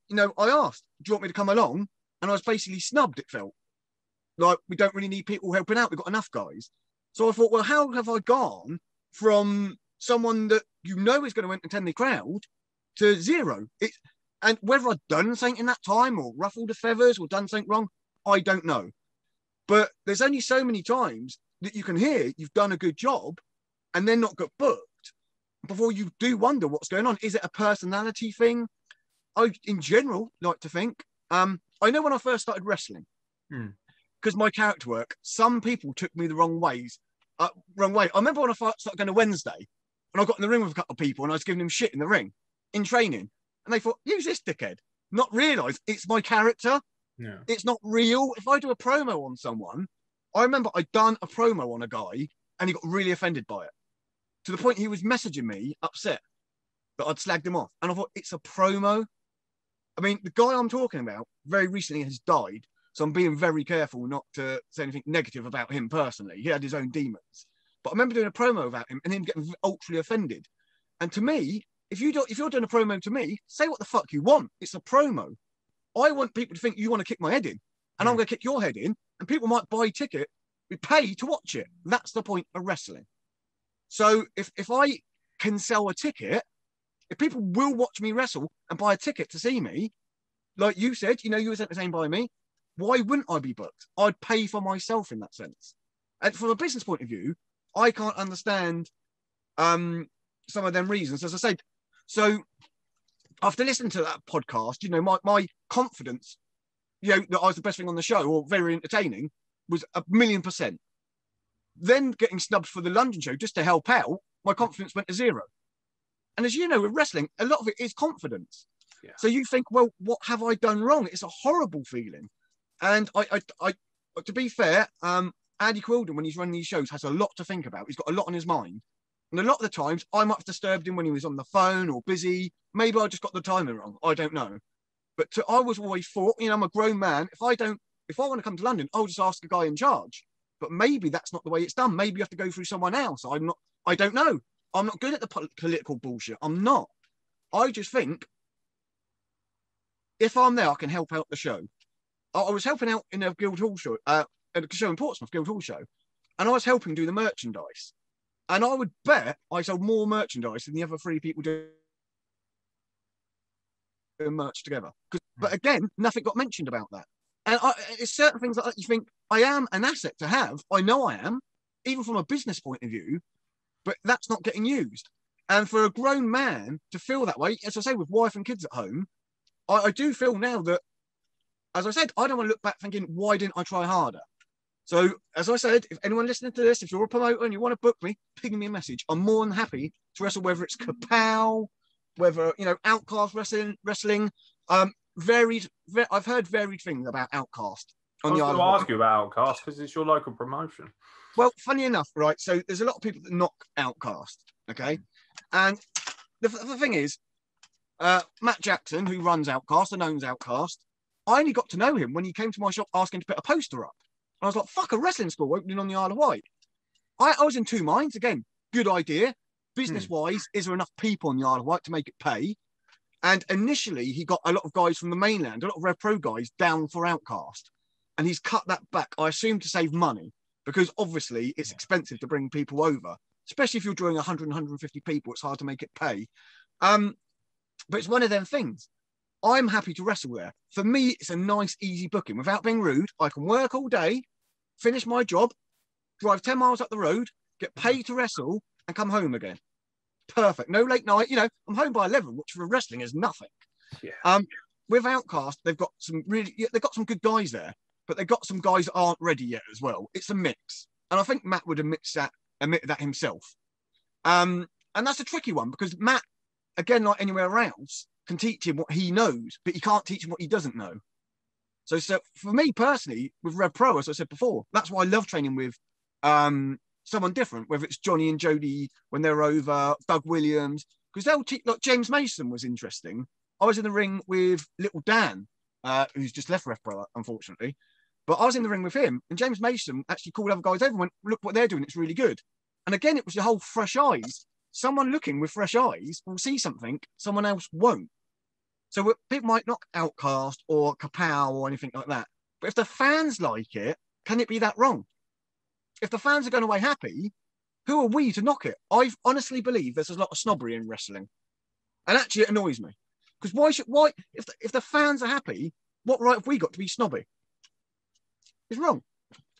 you know, I asked, do you want me to come along? And I was basically snubbed, it felt. Like, we don't really need people helping out. We've got enough guys. So I thought, well, how have I gone from someone that you know is going to entertain the crowd to zero? It, and whether I'd done something in that time or ruffled the feathers or done something wrong, I don't know. But there's only so many times that you can hear you've done a good job and then not get booked before you do wonder what's going on. Is it a personality thing? I, in general, like to think. Um, I know when I first started wrestling, because Hmm. my character work, some people took me the wrong ways. Uh, wrong way. I remember when I first started going to Wednesday, and I got in the ring with a couple of people, and I was giving them shit in the ring in training, and they thought, "Use this dickhead." Not realise it's my character. Yeah. It's not real. If I do a promo on someone, I remember I'd done a promo on a guy, and he got really offended by it, to the point he was messaging me upset that I'd slagged him off, and I thought it's a promo. I mean, the guy I'm talking about very recently has died, so I'm being very careful not to say anything negative about him personally. He had his own demons, but I remember doing a promo about him and him getting ultra offended. And to me, if you do, if you're doing a promo to me, say what the fuck you want. It's a promo. I want people to think you want to kick my head in, and I'm Mm. going to kick your head in, and people might buy a ticket, we pay to watch it. That's the point of wrestling. So if if I can sell a ticket, if people will watch me wrestle and buy a ticket to see me, like you said, you know, you was entertained by me. Why wouldn't I be booked? I'd pay for myself in that sense. And from a business point of view, I can't understand um, some of them reasons. As I said, so after listening to that podcast, you know, my, my confidence, you know, that I was the best thing on the show or very entertaining was a million percent. Then getting snubbed for the London show just to help out, my confidence went to zero. And as you know, with wrestling, a lot of it is confidence. Yeah. So you think, well, what have I done wrong? It's a horrible feeling. And I, I, I to be fair, um, Andy Quinlan, when he's running these shows, has a lot to think about. He's got a lot on his mind. And a lot of the times, I might have disturbed him when he was on the phone or busy. Maybe I just got the timing wrong. I don't know. But to, I was always thought, you know, I'm a grown man. If I don't, if I want to come to London, I'll just ask a guy in charge. But maybe that's not the way it's done. Maybe you have to go through someone else. I'm not. I don't know. I'm not good at the po- political bullshit. I'm not. I just think if I'm there, I can help out the show. I, was helping out in a Guildhall show, uh, at a show in Portsmouth, Guildhall show, and I was helping do the merchandise. And I would bet I sold more merchandise than the other three people do doing merch together. But again, nothing got mentioned about that. And I, it's certain things that you think I am an asset to have. I know I am, even from a business point of view, but that's not getting used. And for a grown man to feel that way, as I say, with wife and kids at home, I, I do feel now that, as I said, I don't want to look back thinking, why didn't I try harder? So, as I said, if anyone listening to this, if you're a promoter and you want to book me, ping me a message. I'm more than happy to wrestle, whether it's Kapow, whether you know Outcast wrestling, wrestling. Um, varied. Ve- I've heard varied things about Outcast I on was the going to ask you about Outcast because it's your local promotion. Well, funny enough, right? So there's a lot of people that knock Outcast, okay? And the, the thing is, uh, Matt Jackson, who runs Outcast and owns Outcast, I only got to know him when he came to my shop asking to put a poster up. And I was like, fuck, a wrestling school opening on the Isle of Wight. I, I was in two minds. Again, good idea. Business wise, is there enough people on the Isle of Wight to make it pay? And initially, he got a lot of guys from the mainland, a lot of Rev Pro guys down for Outcast. And he's cut that back, I assume, to save money because obviously it's expensive to bring people over, especially if you're drawing 100, 150 people. It's hard to make it pay. Um, but it's one of them things. I'm happy to wrestle there. For me, it's a nice, easy booking. Without being rude, I can work all day, finish my job, drive 10 miles up the road, get paid to wrestle, and come home again. Perfect. No late night. You know, I'm home by 11, which for wrestling is nothing. Yeah. Um, with Outcast, they've got some really, yeah, they've got some good guys there, but they've got some guys that aren't ready yet as well. It's a mix, and I think Matt would admit that admit that himself. Um, and that's a tricky one because Matt, again, like anywhere else, can teach him what he knows, but he can't teach him what he doesn't know. So, so for me personally, with Rev Pro, as I said before, that's why I love training with um, someone different, whether it's Johnny and Jody when they're over, Doug Williams, because they'll teach. Like James Mason was interesting. I was in the ring with Little Dan, uh, who's just left Rev Pro, unfortunately. But I was in the ring with him, and James Mason actually called other guys over and went, Look what they're doing, it's really good. And again, it was the whole fresh eyes. Someone looking with fresh eyes will see something someone else won't. So people might not outcast or kapow or anything like that. But if the fans like it, can it be that wrong? If the fans are going away happy, who are we to knock it? I honestly believe there's a lot of snobbery in wrestling, and actually it annoys me. Because why should why if the, if the fans are happy, what right have we got to be snobby? It's wrong.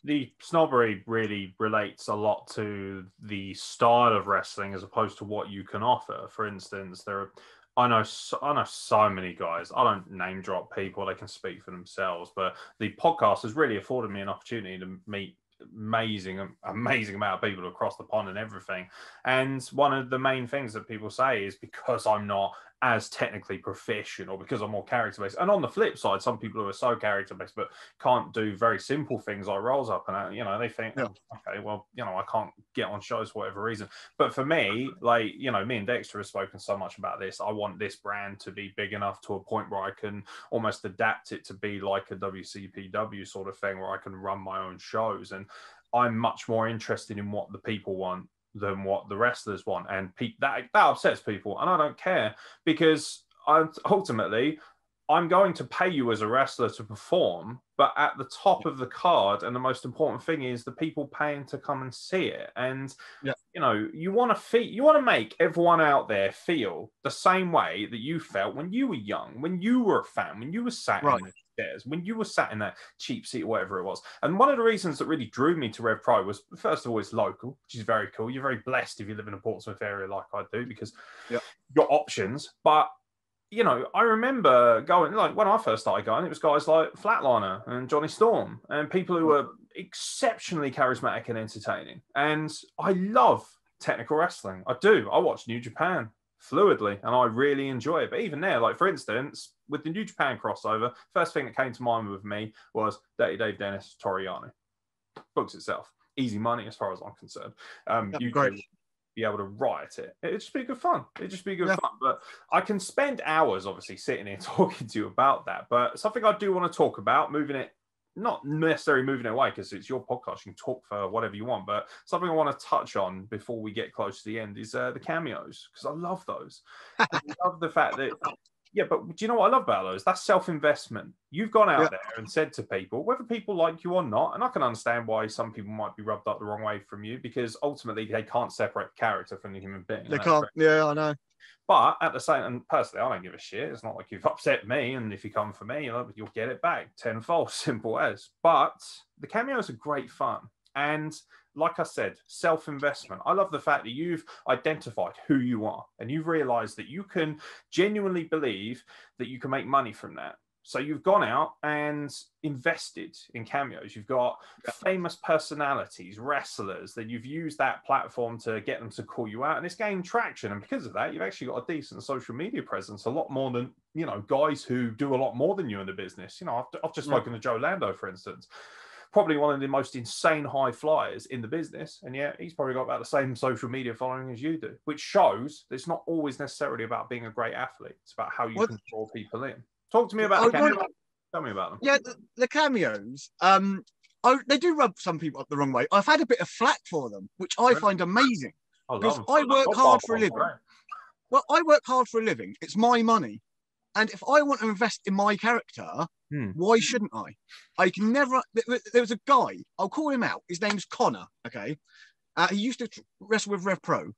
the snobbery really relates a lot to the style of wrestling as opposed to what you can offer. For instance, there are I know so, I know so many guys. I don't name drop people; they can speak for themselves. But the podcast has really afforded me an opportunity to meet amazing, amazing amount of people across the pond and everything. And one of the main things that people say is because I'm not as technically proficient or because I'm more character based. And on the flip side, some people who are so character based but can't do very simple things like rolls up and uh, you know, they think, yeah. okay, well, you know, I can't get on shows for whatever reason. But for me, like, you know, me and Dexter have spoken so much about this. I want this brand to be big enough to a point where I can almost adapt it to be like a WCPW sort of thing where I can run my own shows. And I'm much more interested in what the people want than what the wrestlers want, and pe- that that upsets people, and I don't care because I, ultimately I'm going to pay you as a wrestler to perform, but at the top of the card, and the most important thing is the people paying to come and see it. And yeah. you know, you want to feel, you want to make everyone out there feel the same way that you felt when you were young, when you were a fan, when you were sat right. in the chairs, when you were sat in that cheap seat or whatever it was. And one of the reasons that really drew me to Rev Pro was first of all, it's local, which is very cool. You're very blessed if you live in a Portsmouth area like I do because yeah. you've options. But you know, I remember going like when I first started going, it was guys like Flatliner and Johnny Storm and people who were exceptionally charismatic and entertaining. And I love technical wrestling. I do. I watch New Japan fluidly and I really enjoy it. But even there, like for instance, with the New Japan crossover, first thing that came to mind with me was Dirty Dave Dennis Toru Yano. Books itself. Easy money as far as I'm concerned. Um, you great. be able to write it. It'd just be good fun. It'd just be good yeah. fun. But I can spend hours obviously sitting here talking to you about that. But something I do want to talk about, moving it not necessarily moving it away because it's your podcast. You can talk for whatever you want, but something I want to touch on before we get close to the end is uh, the cameos because I love those. I love the fact that, yeah, but do you know what I love about those? That's self investment. You've gone out yeah. there and said to people, whether people like you or not, and I can understand why some people might be rubbed up the wrong way from you because ultimately they can't separate character from the human being. They can't. Yeah, I know. But at the same, and personally, I don't give a shit. It's not like you've upset me, and if you come for me, you'll, you'll get it back tenfold. Simple as. But the cameos are great fun, and like I said, self investment. I love the fact that you've identified who you are, and you've realised that you can genuinely believe that you can make money from that. So you've gone out and invested in cameos. You've got famous personalities, wrestlers, that you've used that platform to get them to call you out, and it's gained traction. And because of that, you've actually got a decent social media presence, a lot more than you know guys who do a lot more than you in the business. You know, I've, I've just spoken yeah. to Joe Lando, for instance. Probably one of the most insane high flyers in the business, and yet he's probably got about the same social media following as you do, which shows that it's not always necessarily about being a great athlete. It's about how you what? can draw people in. Talk to me about the cameos. Tell me about them. Yeah, the, the cameos. Um, I, they do rub some people up the wrong way. I've had a bit of flack for them, which I find amazing. I because I work hard for a living. Well, I work hard for a living. It's my money. And if I want to invest in my character, hmm. why shouldn't I? I can never. There was a guy, I'll call him out. His name's Connor. Okay. Uh, he used to wrestle with Rev Pro.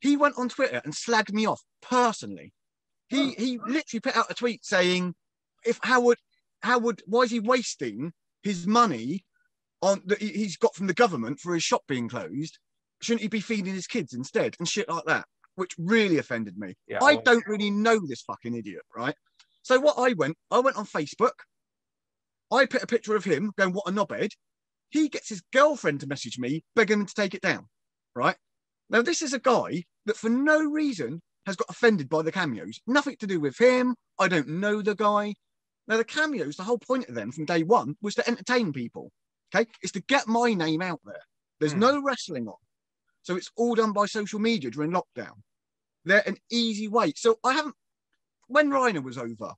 He went on Twitter and slagged me off personally. He he literally put out a tweet saying, "If Howard Howard, why is he wasting his money on that he's got from the government for his shop being closed? Shouldn't he be feeding his kids instead and shit like that?" Which really offended me. Yeah, I don't really know this fucking idiot, right? So what I went, I went on Facebook. I put a picture of him going, "What a knobhead." He gets his girlfriend to message me, begging him to take it down. Right now, this is a guy that for no reason has got offended by the cameos. Nothing to do with him. I don't know the guy. Now, the cameos, the whole point of them from day one was to entertain people. Okay. It's to get my name out there. There's mm. no wrestling on. So it's all done by social media during lockdown. They're an easy way. So I haven't, when Rhino was over,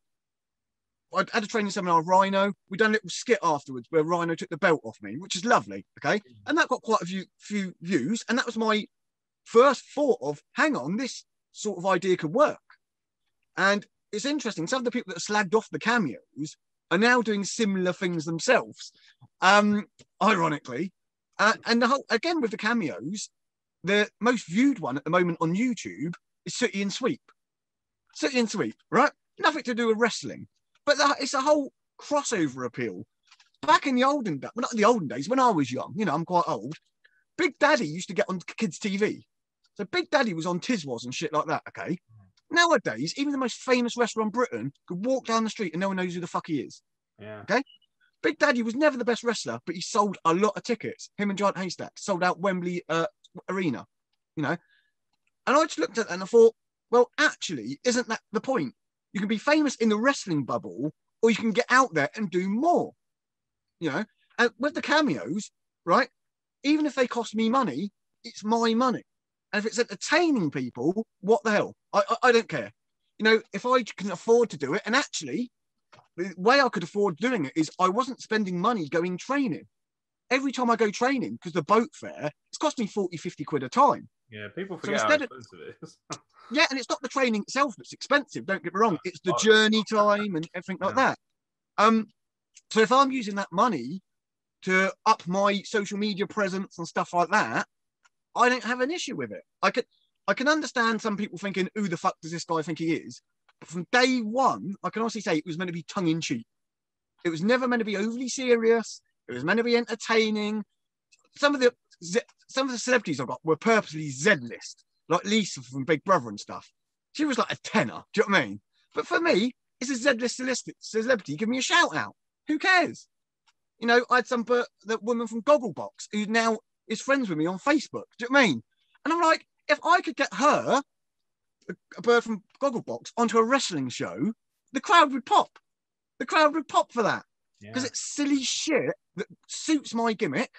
I had a training seminar with Rhino. We done a little skit afterwards where Rhino took the belt off me, which is lovely. Okay. Hmm. And that got quite a few, few views. And that was my first thought of, hang on, this sort of idea could work. And it's interesting. Some of the people that slagged off the cameos are now doing similar things themselves. Um, ironically, uh, and the whole again with the cameos, the most viewed one at the moment on YouTube is Sooty and Sweep. Sooty and Sweep, right? Nothing to do with wrestling, but it's a whole crossover appeal. back in the olden days, well, not the olden days, when I was young, you know, I'm quite old. Big Daddy used to get on kids' TV. So Big Daddy was on Tiswas and shit like that. Okay. Nowadays, even the most famous wrestler in Britain could walk down the street and no one knows who the fuck he is. Yeah. Okay. Big Daddy was never the best wrestler, but he sold a lot of tickets. Him and Giant Haystack sold out Wembley uh, Arena, you know. And I just looked at that and I thought, well, actually, isn't that the point? You can be famous in the wrestling bubble, or you can get out there and do more, you know. And with the cameos, right? Even if they cost me money, it's my money. And if it's entertaining people, what the hell? I, I, I don't care. You know, if I can afford to do it, and actually, the way I could afford doing it is I wasn't spending money going training. Every time I go training, because the boat fare, it's cost me 40, 50 quid a time. Yeah, people forget so how expensive it is. yeah, and it's not the training itself that's expensive, don't get me wrong. It's the journey time and everything like yeah. that. Um, so if I'm using that money to up my social media presence and stuff like that, I don't have an issue with it. I could I can understand some people thinking, who the fuck does this guy think he is? But from day one, I can honestly say it was meant to be tongue in cheek. It was never meant to be overly serious. It was meant to be entertaining. Some of the some of the celebrities I've got were purposely Z list, like Lisa from Big Brother and stuff. She was like a tenor. Do you know what I mean? But for me, it's a Z list celebrity. Give me a shout out. Who cares? You know, I had some the woman from Gogglebox who now is friends with me on Facebook. Do you know what I mean? And I'm like, if I could get her, a bird from Gogglebox, onto a wrestling show, the crowd would pop. The crowd would pop for that because yeah. it's silly shit that suits my gimmick.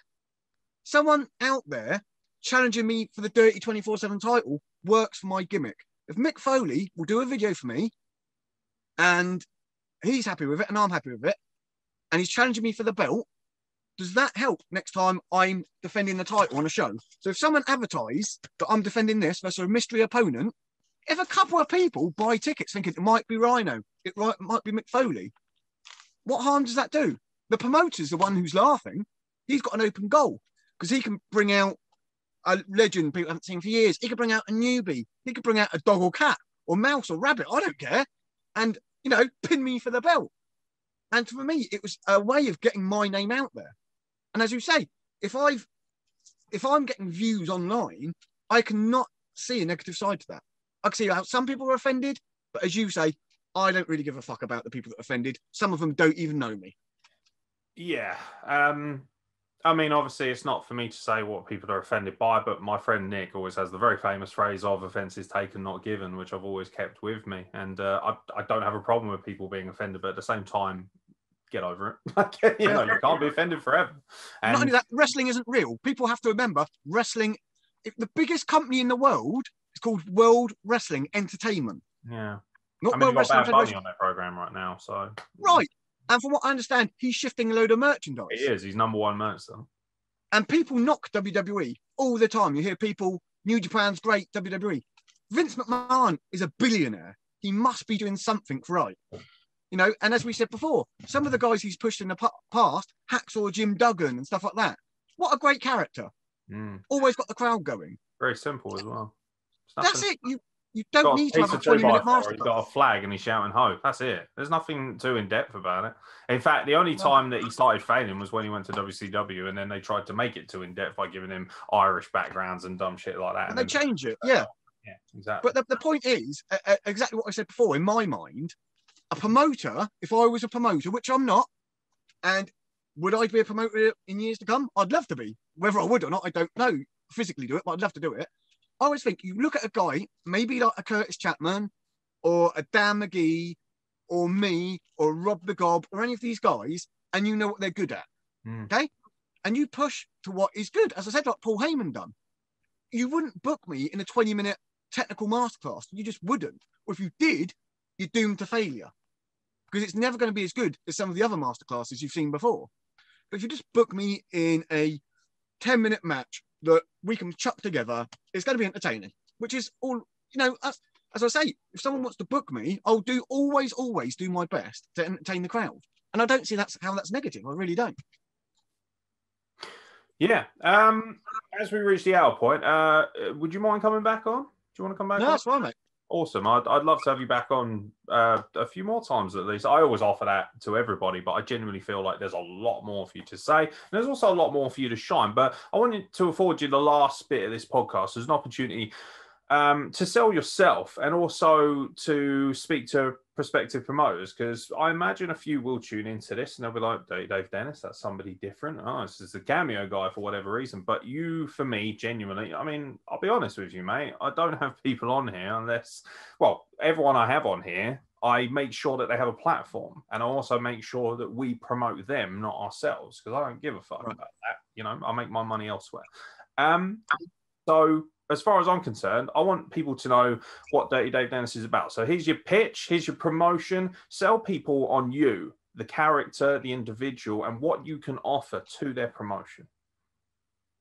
Someone out there challenging me for the dirty 24 7 title works for my gimmick. If Mick Foley will do a video for me and he's happy with it and I'm happy with it, and he's challenging me for the belt, does that help next time I'm defending the title on a show? So if someone advertised that I'm defending this versus a mystery opponent, if a couple of people buy tickets thinking it might be Rhino, it might be Mick Foley, what harm does that do? The promoter's the one who's laughing. He's got an open goal because he can bring out a legend people haven't seen for years. He could bring out a newbie. He could bring out a dog or cat or mouse or rabbit. I don't care. And, you know, pin me for the belt. And for me, it was a way of getting my name out there. And as you say, if I've if I'm getting views online, I cannot see a negative side to that. I can see how some people are offended, but as you say, I don't really give a fuck about the people that are offended. Some of them don't even know me. Yeah. Um, I mean, obviously, it's not for me to say what people are offended by, but my friend Nick always has the very famous phrase of offences taken, not given, which I've always kept with me. And uh, I, I don't have a problem with people being offended, but at the same time, get over it. you know, you can't be offended forever. And Not only that, wrestling isn't real. People have to remember wrestling. the biggest company in the world is called World Wrestling Entertainment. Yeah. Not I mean, World Wrestling Bunny on their program right now, so right. And from what I understand, he's shifting a load of merchandise. He is. He's number one merch though. And people knock WWE all the time. You hear people, New Japan's great, WWE. Vince McMahon is a billionaire. He must be doing something right. You know, and as we said before, some of the guys he's pushed in the past, Hacksaw Jim Duggan and stuff like that. What a great character. Mm. Always got the crowd going. Very simple as well. That's it. You you don't need to have a 20 minute master. He's got a flag and he's shouting hope. That's it. There's nothing too in depth about it. In fact, the only time that he started failing was when he went to WCW and then they tried to make it too in depth by giving him Irish backgrounds and dumb shit like that. And, and they change it. Yeah. Yeah, exactly. But the, the point is uh, exactly what I said before. In my mind, a promoter, if I was a promoter, which I'm not, and would I be a promoter in years to come? I'd love to be. Whether I would or not, I don't know. Physically do it, but I'd love to do it. I always think you look at a guy, maybe like a Kurtis Chapman or a Dan McGee or me or Rob the Gob or any of these guys, and you know what they're good at. Mm. Okay. And you push to what is good. As I said, like Paul Heyman done. You wouldn't book me in a 20 minute technical masterclass. You just wouldn't. Or if you did, you're doomed to failure because it's never going to be as good as some of the other masterclasses you've seen before. But if you just book me in a 10 minute match that we can chuck together, it's going to be entertaining, which is all, you know, as, as I say, if someone wants to book me, I'll do always, always do my best to entertain the crowd. And I don't see that's how that's negative. I really don't. Yeah. Um, as we reach the hour point, uh, would you mind coming back on? Do you want to come back? No, on? that's fine, mate. Awesome. I'd, I'd love to have you back on uh, a few more times at least. I always offer that to everybody, but I genuinely feel like there's a lot more for you to say. And there's also a lot more for you to shine. But I wanted to afford you the last bit of this podcast as an opportunity um, to sell yourself and also to speak to prospective promoters because I imagine a few will tune into this and they'll be like, Dave, Dave Dennis, that's somebody different. Oh, this is a cameo guy for whatever reason. But you, for me, genuinely, I mean, I'll be honest with you, mate. I don't have people on here unless, well, everyone I have on here, I make sure that they have a platform and I also make sure that we promote them, not ourselves, because I don't give a fuck right. about that. You know, I make my money elsewhere. Um, so as far as I'm concerned, I want people to know what Dirty Dave Dennis is about. So here's your pitch, here's your promotion. Sell people on you, the character, the individual, and what you can offer to their promotion.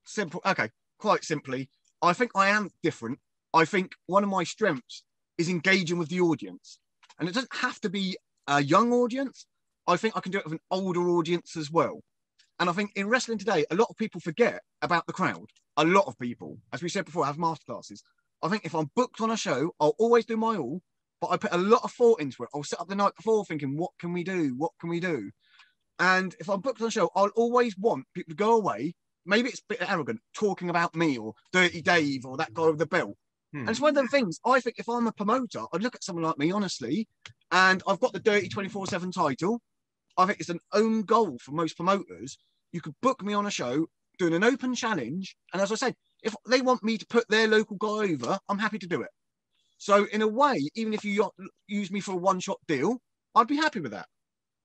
Simple. Okay, quite simply, I think I am different. I think one of my strengths is engaging with the audience, and it doesn't have to be a young audience. I think I can do it with an older audience as well. And I think in wrestling today, a lot of people forget about the crowd. A lot of people, as we said before, have masterclasses. I think if I'm booked on a show, I'll always do my all, but I put a lot of thought into it. I'll sit up the night before thinking, what can we do? What can we do? And if I'm booked on a show, I'll always want people to go away. Maybe it's a bit arrogant talking about me or Dirty Dave or that guy with the belt. Hmm. And it's one of them things. I think if I'm a promoter, I'd look at someone like me, honestly, and I've got the Dirty 24 7 title. I think it's an own goal for most promoters. You could book me on a show doing an open challenge. And as I said, if they want me to put their local guy over, I'm happy to do it. So, in a way, even if you use me for a one shot deal, I'd be happy with that.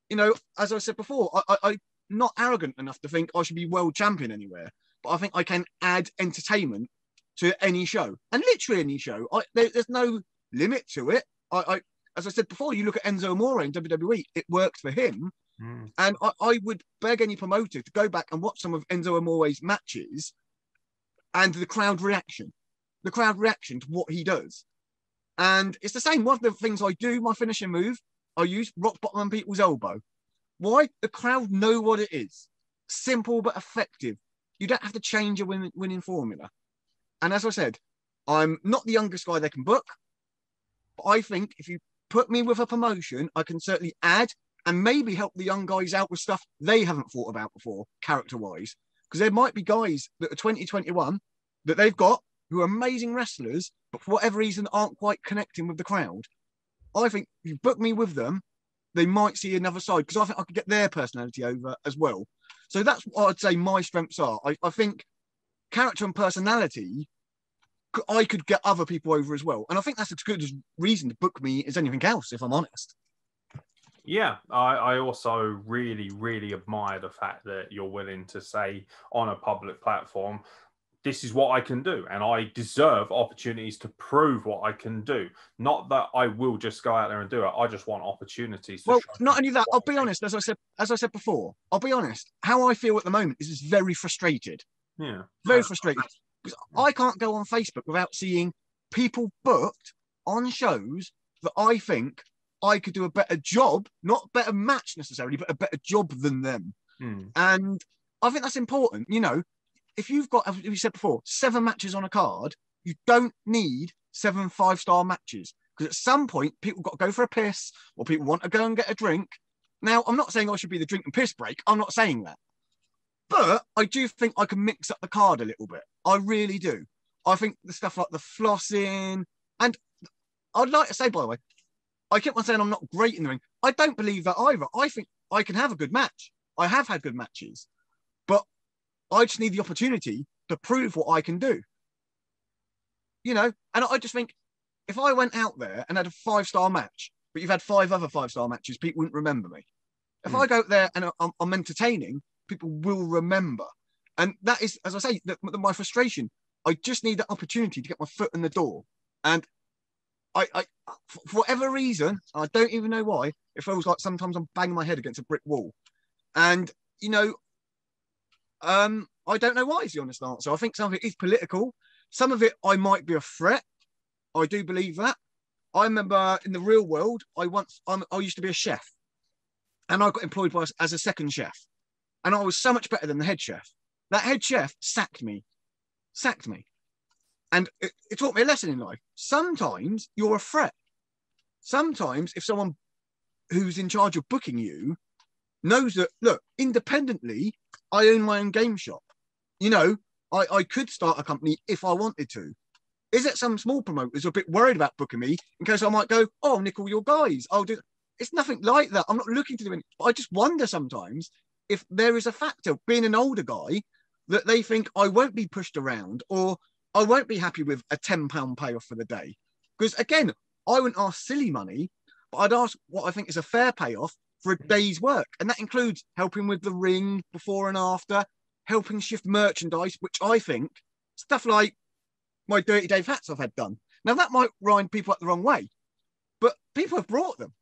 You know, as I said before, I, I, am not arrogant enough to think I should be world champion anywhere, but I think I can add entertainment to any show and literally any show. I, there, there's no limit to it. I, I, as I said before, you look at Enzo Amore in WWE, it worked for him. Mm. And I, I, would beg any promoter to go back and watch some of Enzo Amore's matches and the crowd reaction, the crowd reaction to what he does. And it's the same. One of the things I do, my finishing move, I use rock bottom on people's elbow. Why? The crowd know what it is. Simple but effective. You don't have to change your winning, winning formula. And as I said, I'm not the youngest guy they can book. But I think if you put me with a promotion, I can certainly add and maybe help the young guys out with stuff they haven't thought about before, character wise. Because there might be guys that are 2021 that they've got who are amazing wrestlers, but for whatever reason aren't quite connecting with the crowd. I think if you book me with them, they might see another side because I think I could get their personality over as well. So that's what I'd say my strengths are. I, I think character and personality, I could get other people over as well. And I think that's as good a reason to book me as anything else, if I'm honest. Yeah, I, I also really, really admire the fact that you're willing to say on a public platform, this is what I can do, and I deserve opportunities to prove what I can do. Not that I will just go out there and do it. I just want opportunities. well, not only that, I'll be honest. As I said, as I said before, I'll be honest. How I feel at the moment is very frustrated. Yeah, very frustrated because I can't go on Facebook without seeing people booked on shows that I think I could do a better job, not a better match necessarily, but a better job than them. Hmm. And I think that's important. You know, if you've got, as we said before, seven matches on a card, you don't need seven five star matches because at some point people got to go for a piss or people want to go and get a drink. Now, I'm not saying I should be the drink and piss break. I'm not saying that. But I do think I can mix up the card a little bit. I really do. I think the stuff like the flossing, and I'd like to say, by the way, I keep on saying I'm not great in the ring. I don't believe that either. I think I can have a good match. I have had good matches, but I just need the opportunity to prove what I can do. You know, and I just think if I went out there and had a five star match, but you've had five other five star matches, people wouldn't remember me. If mm. I go out there and I'm, I'm, entertaining, people will remember. And that is, as I say, the, the, my frustration. I just need the opportunity to get my foot in the door. And I, I, for whatever reason, I don't even know why, it feels like sometimes I'm banging my head against a brick wall. And, you know, um, I don't know why is the honest answer. I think some of it is political. Some of it I might be a threat. I do believe that. I remember in the real world, I once I'm, i used to be a chef, and I got employed by as a second chef, and I was so much better than the head chef. That head chef sacked me, sacked me, And it, it taught me a lesson in life. Sometimes you're a threat. Sometimes if someone who's in charge of booking you knows that, look, independently, I own my own game shop. You know, I, I could start a company if I wanted to. Is it some small promoters are a bit worried about booking me in case I might go, oh, nickel your guys. I'll do. It's nothing like that. I'm not looking to do anything. I just wonder sometimes if there is a factor being an older guy that they think I won't be pushed around or I won't be happy with a £10 payoff for the day. Because again, I wouldn't ask silly money, but I'd ask what I think is a fair payoff for a mm. day's work. And that includes helping with the ring before and after, helping shift merchandise, which I think stuff like my Dirty Dave hats I've had done. Now that might wind people up the wrong way, but people have brought them.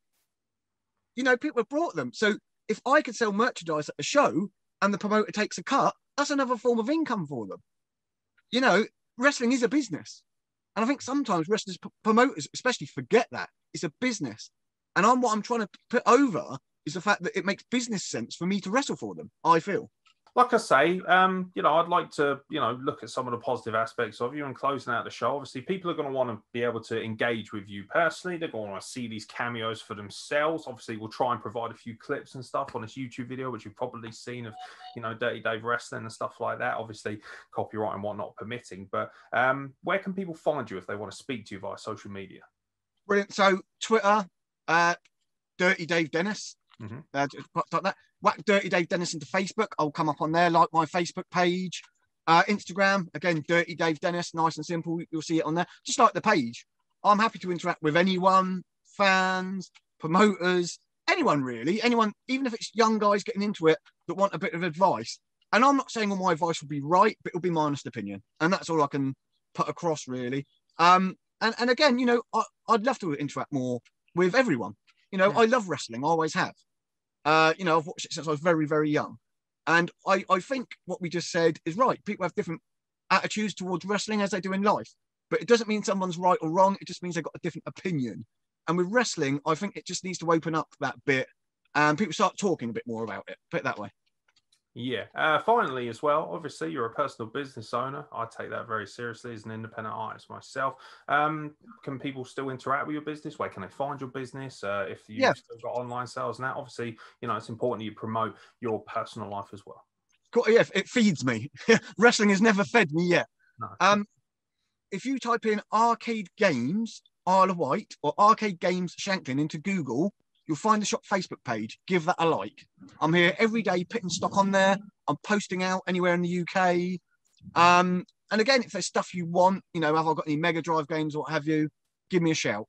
You know, people have brought them. So if I could sell merchandise at a show and the promoter takes a cut, that's another form of income for them. You know, wrestling is a business. And I think sometimes wrestlers, promoters, especially forget that it's a business. And I'm what I'm trying to put over is the fact that it makes business sense for me to wrestle for them. I feel like I say, um, you know, I'd like to, you know, look at some of the positive aspects of you and closing out the show. Obviously, people are going to want to be able to engage with you personally. They're going to want to see these cameos for themselves. Obviously, we'll try and provide a few clips and stuff on this YouTube video, which you've probably seen of, you know, Dirty Dave wrestling and stuff like that. Obviously, copyright and whatnot permitting. But um, where can people find you if they want to speak to you via social media? Brilliant. So Twitter, uh, Dirty Dave Dennis. Mm-hmm. Uh, that. Whack Dirty Dave Dennis into Facebook. I'll come up on there, like my Facebook page. Uh, Instagram, again, Dirty Dave Dennis, nice and simple. You'll see it on there. Just like the page. I'm happy to interact with anyone, fans, promoters, anyone really, anyone, even if it's young guys getting into it that want a bit of advice. And I'm not saying all my advice will be right, but it'll be my honest opinion. And that's all I can put across really. Um, and, and again, you know, I, would love to interact more with everyone. You know, yeah. I love wrestling, I always have. Uh, you know, I've watched it since I was very, very young. And I, I think what we just said is right. People have different attitudes towards wrestling as they do in life. But it doesn't mean someone's right or wrong. It just means they've got a different opinion. And with wrestling, I think it just needs to open up that bit and people start talking a bit more about it. Put it that way. Yeah. Uh, finally, as well, obviously, you're a personal business owner. I take that very seriously as an independent artist myself. Um, can people still interact with your business? Where can they find your business? Uh, if you've yeah. still got online sales now, obviously, you know, it's important you promote your personal life as well. Cool. Yeah, it feeds me. Wrestling has never fed me yet. No. Um, if you type in arcade games Isle of Wight or arcade games Shanklin into Google, You'll find the shop Facebook page. Give that a like. I'm here every day putting stock on there. I'm posting out anywhere in the UK. Um, and again, if there's stuff you want, you know, have I got any Mega Drive games or what have you, give me a shout.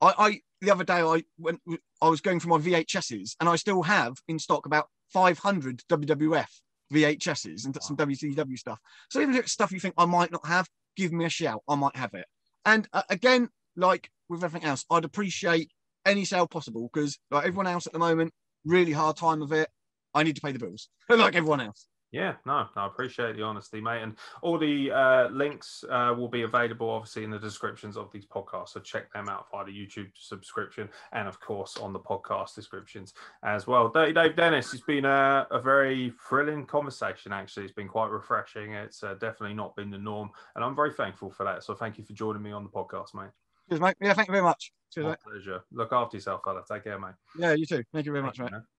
I, I the other day I went I was going for my VHSs and I still have in stock about 500 WWF VHSs and some WCW stuff. So even if it's stuff you think I might not have, give me a shout. I might have it. And uh, again, like with everything else, I'd appreciate any sale possible because like everyone else at the moment, really hard time of it. I need to pay the bills like everyone else. Yeah, no, I appreciate the honesty, mate. And all the uh, links uh, will be available, obviously, in the descriptions of these podcasts. So check them out via the YouTube subscription and, of course, on the podcast descriptions as well. Dirty Dave Dennis, it's been a, a very thrilling conversation, actually. It's been quite refreshing. It's uh, definitely not been the norm. And I'm very thankful for that. So thank you for joining me on the podcast, mate. Cheers, mate. Yeah, thank you very much. Cheers, My mate. pleasure. Look after yourself, fella. Take care, mate. Yeah, you too. Thank you very Thank much, mate. Man.